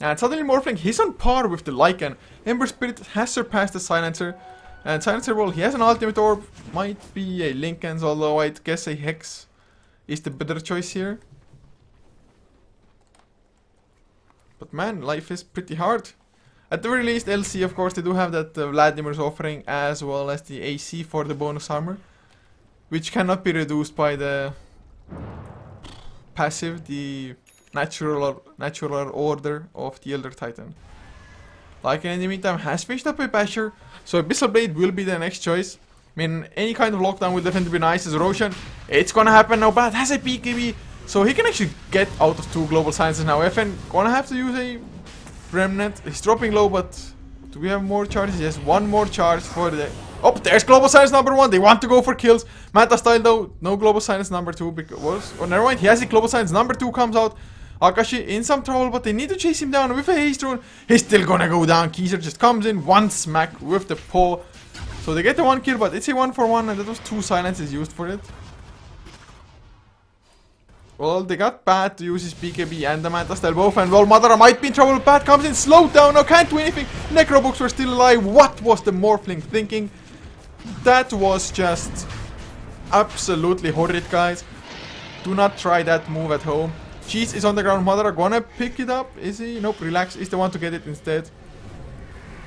And suddenly Morphling, he's on par with the Lycan. Ember Spirit has surpassed the Silencer. And Silencer, well, he has an ultimate orb. Might be a Linken's, although I'd guess a Hex is the better choice here. But man, life is pretty hard. At the very least, LC, of course, they do have that uh, Vladmir's offering as well as the AC for the bonus armor. Which cannot be reduced by the passive, the natural natural order of the Elder Titan. Like in the meantime has finished up a Basher, so Abyssal Blade will be the next choice. I mean, any kind of lockdown would definitely be nice as Roshan. It's gonna happen now, but has a BKB, so he can actually get out of two global silences now. FN gonna have to use a remnant. He's dropping low, but do we have more charges? Yes, one more charge for the... Oh, there's global silence number one. They want to go for kills. Manta style though, no global silence number two because... Oh, never mind. He has a global silence number two comes out. Akashi in some trouble, but they need to chase him down with a haste rune. He's still gonna go down. Keezer just comes in, one smack with the paw. So they get the one kill, but it's a one for one, and that was two silences used for it. Well, they got Bat to use his BKB and the Manta Style both, and well, Madara might be in trouble. Pat comes in, slowed down, now can't do anything. Necrobooks were still alive. What was the Morphling thinking? That was just absolutely horrid, guys. Do not try that move at home. Cheese is on the ground. Madara gonna pick it up? Is he? Nope, relax. Is the one to get it instead.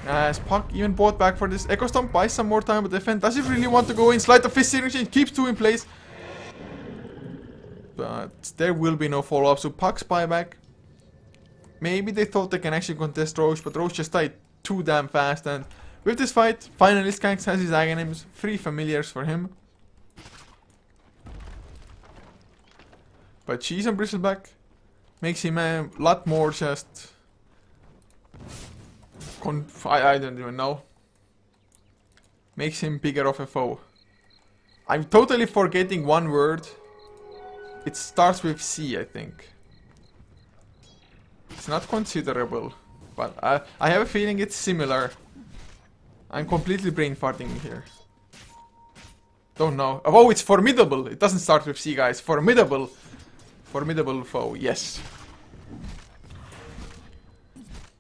Uh, As Puck even bought back for this. Echo Stomp buys some more time, but defend does he really want to go in? Sleight of Fist Searing Chains, keeps two in place. But there will be no follow-up, so Puck's buyback. Maybe they thought they can actually contest Rosh, but Rosh just died too damn fast. And with this fight, finally Skanks has his Aghanims, three familiars for him. But Cheese and Bristleback makes him a lot more just... I, I don't even know. Makes him bigger of a foe. I'm totally forgetting one word. It starts with C, I think. It's not considerable, but I, I have a feeling it's similar. I'm completely brain farting here. Don't know. Oh, it's formidable. It doesn't start with C, guys. Formidable. Formidable foe, yes.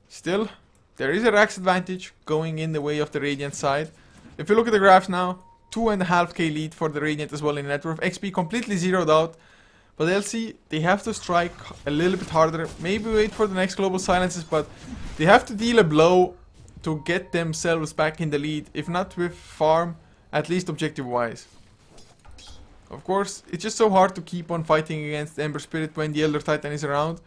Still, there is a Rax advantage going in the way of the Radiant side. If you look at the graphs now, 2.5k lead for the Radiant as well in net worth. XP completely zeroed out. But LC, they have to strike a little bit harder. Maybe wait for the next global silences, but they have to deal a blow to get themselves back in the lead. If not with farm, at least objective-wise. Of course, it's just so hard to keep on fighting against Ember Spirit when the Elder Titan is around.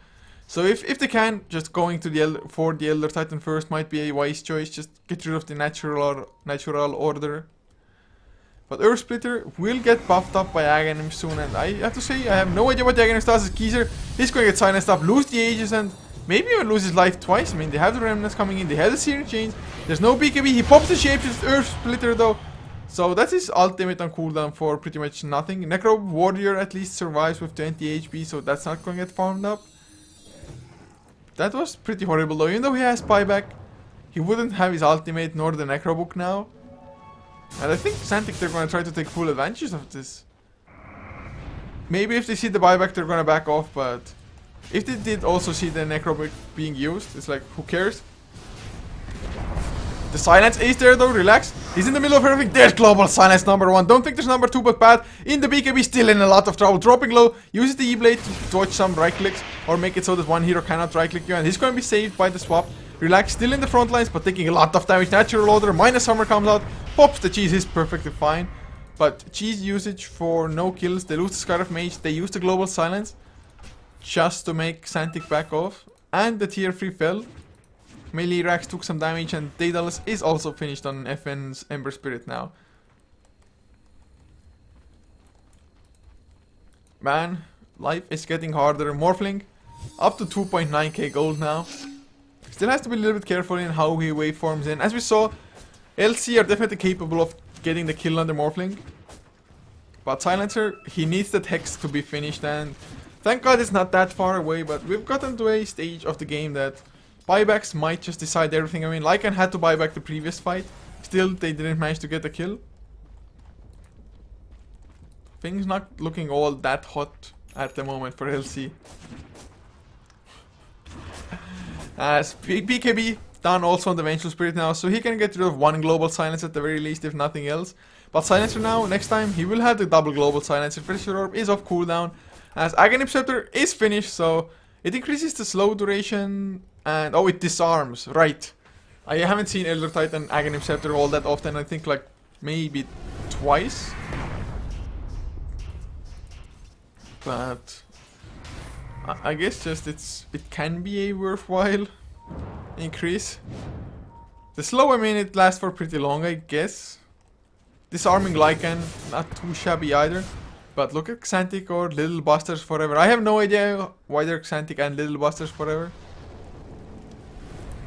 So if, if they can, just going to the Elder, for the Elder Titan first might be a wise choice. Just get rid of the natural or, natural order. But Earth Splitter will get buffed up by Aghanim soon, and I have to say, I have no idea what Aghanim does as Geezer. He's going to get silenced up, lose the Aegis, and maybe even lose his life twice. I mean, they have the Remnants coming in, they have the Searing Chains, there's no BKB, he pops the Shapeshift Earth Splitter though, so that is his ultimate on cooldown for pretty much nothing. Necro Warrior at least survives with 20 HP, so that's not going to get farmed up. That was pretty horrible though. Even though he has buyback, he wouldn't have his ultimate nor the Necro Book now. And I think Xantic they're going to try to take full advantage of this. Maybe if they see the buyback they're going to back off, but if they did also see the Necro Book being used, it's like, who cares? The silence is there though, relax. He's in the middle of everything. There's global silence number one. Don't think there's number two, but bad. In the BKB, still in a lot of trouble. Dropping low, uses the E-Blade to dodge some right clicks or make it so that one hero cannot right click you. And he's going to be saved by the swap. Relax, still in the front lines, but taking a lot of damage. Natural order, minus summer comes out. Pops the cheese, is perfectly fine. But cheese usage for no kills. They lose the Skywrath Mage. They use the global silence just to make Xantic back off. And the tier 3 fell. Melee Rax took some damage and Daedalus is also finished on FN's Ember Spirit now. Man, life is getting harder. Morphling, up to 2.9k gold now. Still has to be a little bit careful in how he waveforms in. As we saw, LC are definitely capable of getting the kill on the Morphling. But Silencer, he needs that Hex to be finished and thank god it's not that far away, but we've gotten to a stage of the game that Buybacks might just decide everything. I mean, Lycan had to buy back the previous fight. Still, they didn't manage to get the kill. Things not looking all that hot at the moment for LC. As *laughs* BKB uh, done also on the Vengeful Spirit now, so he can get rid of one global silence at the very least, if nothing else. But Silencer now, next time, he will have the double global silencer. Refresher Orb is off cooldown, as Aghanim Scepter is finished, so it increases the slow duration and oh, it disarms. Right. I haven't seen Elder Titan Aghanim Scepter all that often. I think like maybe twice. But I guess just it's it can be a worthwhile increase. The slow, I mean, it lasts for pretty long, I guess. Disarming Lycan, not too shabby either. But look at Xantic or Little Busters Forever. I have no idea why they're Xantic and Little Busters Forever.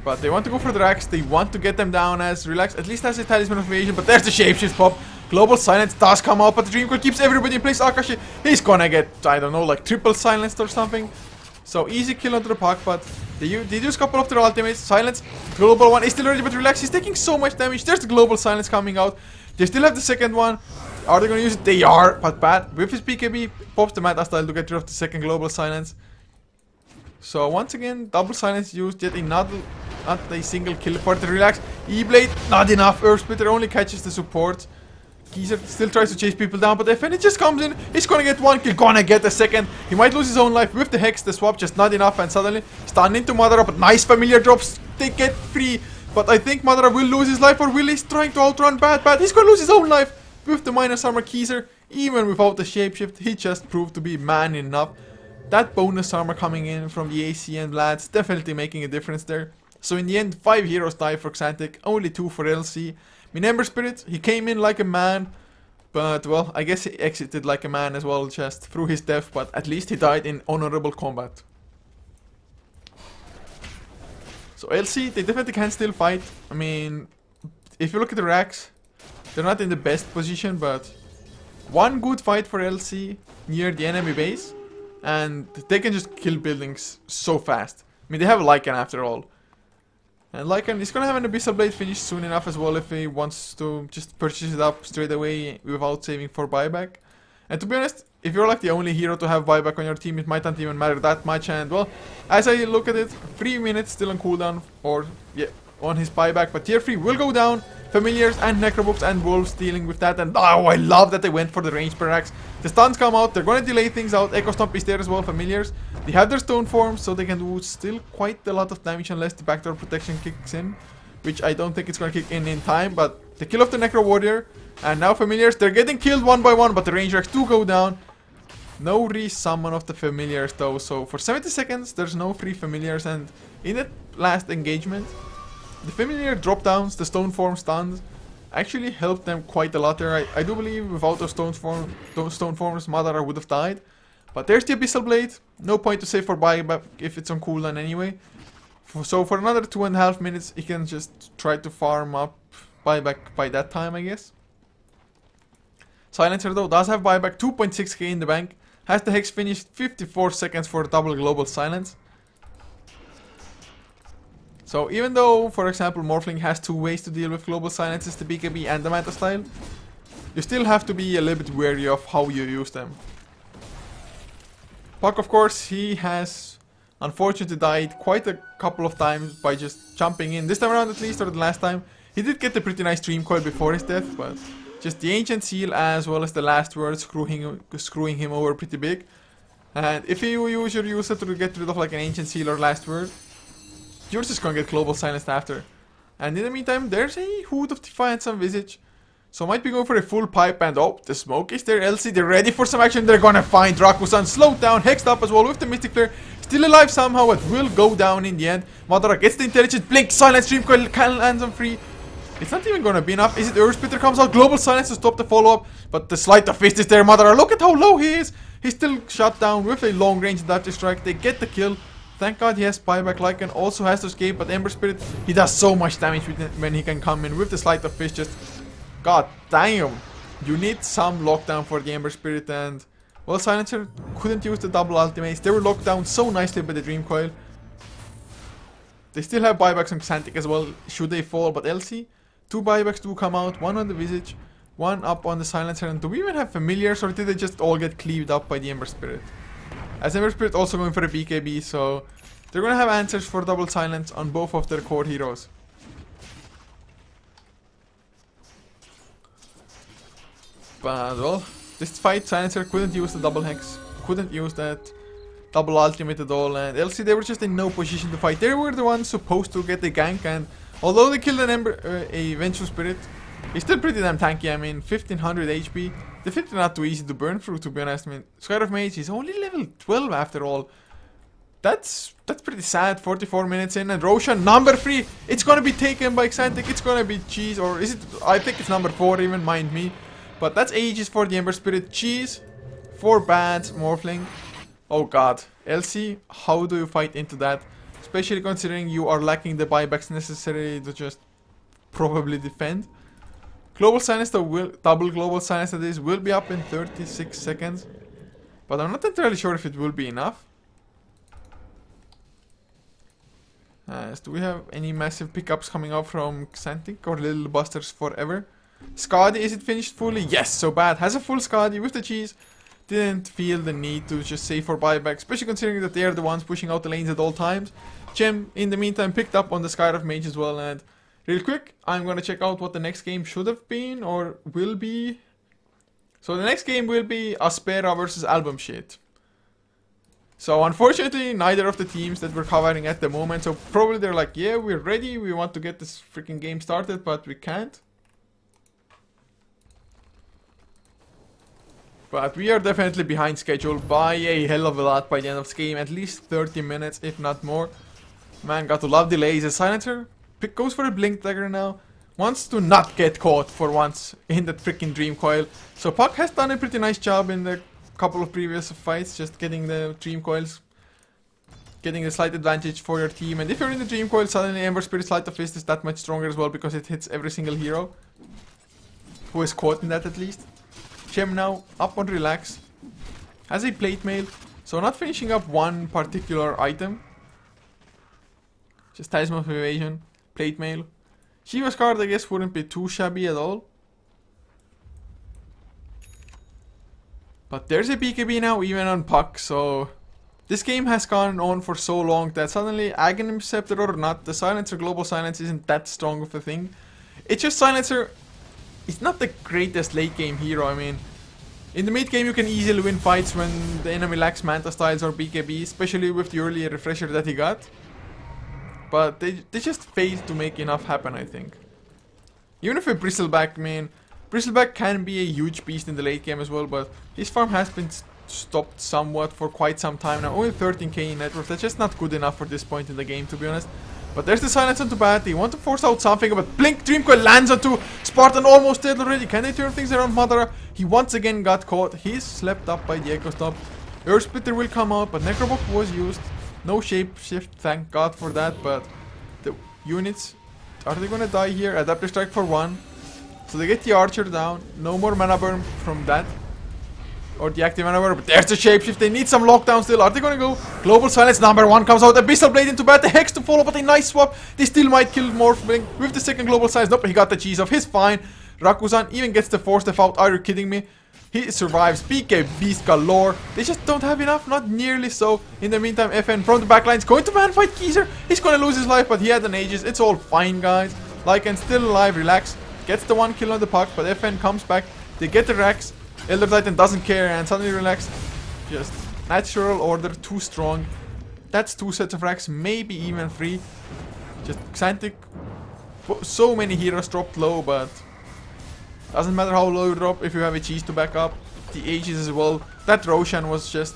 But they want to go for Drax. They want to get them down as relaxed, at least as a Talisman of Evasion. But there's the Shapeshift pop. Global Silence does come out, but the Dream Coil keeps everybody in place. Akashi, he's gonna get, I don't know, like triple silenced or something. So easy kill onto the Puck, but they, they use a couple of their ultimates. Silence, global one is still ready, but relax. He's taking so much damage. There's the global silence coming out. They still have the second one. Are they gonna use it? They are, but bad. With his BKB, pops the Manta style to get rid of the second global silence. So once again, double silence used, yet another, not a single kill for the relax. E-Blade, not enough. Earth Splitter only catches the support. Geezer still tries to chase people down, but if it just comes in, he's gonna get one kill, gonna get a second. He might lose his own life with the Hex, the swap just not enough, and suddenly stun into Madara, but nice familiar drops, they get free. But I think Madara will lose his life, or will he's trying to outrun Bad Bad. He's gonna lose his own life with the minus armor Keezer. Even without the shapeshift, he just proved to be man enough. That bonus armor coming in from the AC and Vlads definitely making a difference there. So in the end, 5 heroes died for Xantic, only 2 for LC. mean, Ember Spirit, he came in like a man, but well, I guess he exited like a man as well, just through his death, but at least he died in honorable combat. So LC, they definitely can still fight. I mean, if you look at the racks, they're not in the best position, but one good fight for LC near the enemy base, and they can just kill buildings so fast. I mean, they have a Lycan after all. And Lycan um, is gonna have an Abyssal Blade finish soon enough as well if he wants to just purchase it up straight away without saving for buyback. And to be honest, if you're like the only hero to have buyback on your team, it might not even matter that much. And well, as I look at it, 3 minutes still on cooldown, or yeah, on his buyback. But tier 3 will go down. Familiars and Necrobooks and Wolves dealing with that. And oh, I love that they went for the range barracks. The stuns come out, they're going to delay things out. Echo Stomp is there as well, Familiars. They have their stone form, so they can do still quite a lot of damage unless the backdoor protection kicks in. Which I don't think it's going to kick in in time, but the kill of the Necro Warrior. And now Familiars, they're getting killed one by one, but the range racks do go down. No resummon of the familiars though, so for 70 seconds there's no free familiars and in that last engagement the familiar drop downs, the stone form stuns, actually helped them quite a lot there. I, I do believe without those stone, form, those stone forms, Madara would have died. But there's the Abyssal Blade. No point to save for buyback if it's on cooldown anyway. So for another two and a half minutes, he can just try to farm up buyback by that time, I guess. Silencer though does have buyback 2.6k in the bank. Has the Hex finished 54 seconds for double global silence. So even though, for example, Morphling has two ways to deal with global silences, the BKB and the Manta style, you still have to be a little bit wary of how you use them. Puck, of course, he has unfortunately died quite a couple of times by just jumping in. This time around at least, or the last time. He did get a pretty nice Dream Coil before his death, but just the Ancient Seal as well as the last word screwing, screwing him over pretty big. And if you use your user to get rid of like an Ancient Seal or last word, you're just gonna get global silenced after. And in the meantime, there's a Hood of Defiance on Visage. So might be going for a full pipe and oh, the smoke is there. LC, they're ready for some action. They're gonna find Rakuzan slowed down, hexed up as well with the Mystic Flare. Still alive somehow, it will go down in the end. Madara gets the intelligent blink, silence Dream Coil, can lands on free. It's not even gonna be enough. Is it Earth Splitter comes out? Global silence to stop the follow-up. But the sleight of fist is there, Madara. Look at how low he is. He's still shot down with a long range adaptive strike. They get the kill. Thank god he has buyback Lycan, also has to escape, but Ember Spirit, he does so much damage when he can come in with the Sleight of Fist, just... God damn! You need some lockdown for the Ember Spirit and... Well, Silencer couldn't use the double ultimates, they were locked down so nicely by the Dream Coil. They still have buybacks on Xantic as well, should they fall, but LC, two buybacks do come out, one on the Visage, one up on the Silencer, and do we even have Familiars, or did they just all get cleaved up by the Ember Spirit? As Ember Spirit also going for a BKB, so they're gonna have answers for double silence on both of their core heroes. But well, this fight Silencer couldn't use the double hex, couldn't use that double ultimate at all, and LC they were just in no position to fight. They were the ones supposed to get the gank, and although they killed an Ember, uh, a Vengeful Spirit, he's still pretty damn tanky. I mean, 1500 HP. Definitely not too easy to burn through, to be honest. I mean, Skywrath Mage is only level 12 after all. That's that's pretty sad. 44 minutes in, and Roshan number three. It's gonna be taken by Xantic. It's gonna be Cheese, or is it? I think it's number four. Even mind me. But that's ages for the Ember Spirit. Cheese, four bands, Morphling. Oh God, LC, how do you fight into that? Especially considering you are lacking the buybacks necessary to just probably defend. Global the will, double global silence that is, will be up in 36 seconds. But I'm not entirely sure if it will be enough. Do we have any massive pickups coming up from Xantic or Little Busters forever? Skadi, is it finished fully? Yes, so bad. Has a full Skadi with the cheese. Didn't feel the need to just save for buyback, especially considering that they are the ones pushing out the lanes at all times. Gem, in the meantime, picked up on the Skywrath Mage as well, and real quick, I'm gonna check out what the next game should have been, or will be. So the next game will be Aspera versus Album Shit. So unfortunately, neither of the teams that we're covering at the moment, so probably they're like, yeah, we're ready, we want to get this freaking game started, but we can't. But we are definitely behind schedule by a hell of a lot by the end of this game, at least 30 minutes, if not more. Man, got to love delays. A silencer goes for a blink dagger now. Wants to not get caught for once in that freaking dream coil. So Puck has done a pretty nice job in the couple of previous fights, just getting the dream coils, getting a slight advantage for your team. And if you're in the dream coil, suddenly Ember Spirit Sleight of Fist is that much stronger as well because it hits every single hero who is caught in that at least. Gem now up on relax, has a plate mail, so not finishing up one particular item. Just Talisman of Evasion, plate mail. Shiva's Guard I guess wouldn't be too shabby at all. But there's a BKB now, even on Puck, so... This game has gone on for so long that suddenly, Aghanim Scepter or not, the Silencer Global Silence isn't that strong of a thing. It's just Silencer... It's not the greatest late game hero, I mean... In the mid game you can easily win fights when the enemy lacks Manta Styles or BKB, especially with the early refresher that he got. But they, they just failed to make enough happen, I think. Even if a Bristleback, I mean... Bristleback can be a huge beast in the late game as well, but his farm has been stopped somewhat for quite some time now. Only 13k in net worth, that's just not good enough for this point in the game, to be honest. But there's the silence onto Bat. They want to force out something, but Blink Dreamcoil lands onto Spartan almost dead already. Can they turn things around Madara? He once again got caught. He's slept up by the Echo Stomp. Earth Splitter will come out, but Necrobook was used. No shapeshift, thank god for that, but the units, are they gonna die here? Adaptive Strike for one. So they get the archer down. No more mana burn from that. Or the active mana burn. But there's the shapeshift. They need some lockdown still. Are they gonna go? Global silence number one comes out. Abyssal Blade into bat. The Hex to follow, but a nice swap. They still might kill Morphling with the second global silence. Nope, he got the cheese off. He's fine. Rakuzan even gets the Force Staff out. Are you kidding me? He survives. PK Beast galore. They just don't have enough. Not nearly so. In the meantime, FN from the backline is going to man fight Keezer. He's gonna lose his life, but he had an Aegis. It's all fine, guys. Lycan still alive. Relax. Gets the one kill on the puck, but FN comes back. They get the Rex. Elder Titan doesn't care and suddenly relax. Just natural order, too strong. That's two sets of racks, maybe even three. Just Xantic. So many heroes dropped low, but doesn't matter how low you drop if you have a cheese to back up. The Aegis as well. That Roshan was just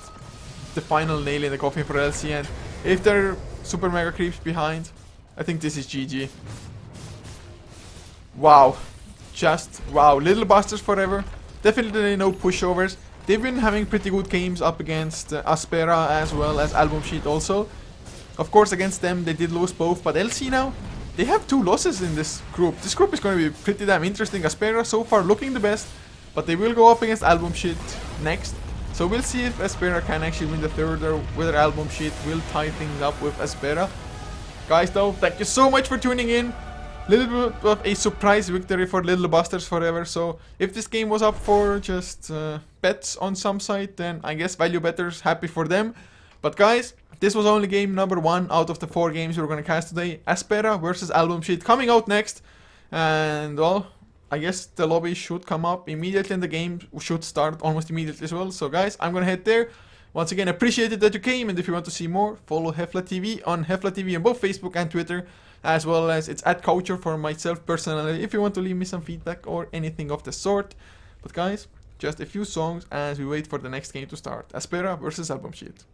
the final nail in the coffin for LC, and if there are super mega creeps behind, I think this is GG. Wow. Just wow. Little Busters forever. Definitely no pushovers. They've been having pretty good games up against uh, Aspera as well as Album Sheet also. Of course against them they did lose both, but LC now, they have two losses in this group. This group is going to be pretty damn interesting. Aspera so far looking the best, but they will go up against Album Sheet next. So we'll see if Aspera can actually win the third or whether Album Sheet will tie things up with Aspera. Guys though, thank you so much for tuning in little bit of a surprise victory for Little Busters Forever. So if this game was up for just uh, bets on some site, then I guess value betters happy for them. But guys, this was only game number one out of the four games we are gonna cast today. Aspera versus Album Sheet coming out next, and well. I guess the lobby should come up immediately and the game should start almost immediately as well. So guys, I'm gonna head there. Once again, appreciated that you came and if you want to see more, follow Hefla TV on Hefla TV on both Facebook and Twitter as well as it's at Couchor for myself personally if you want to leave me some feedback or anything of the sort. But guys, just a few songs as we wait for the next game to start. Aspera versus Album Sheet.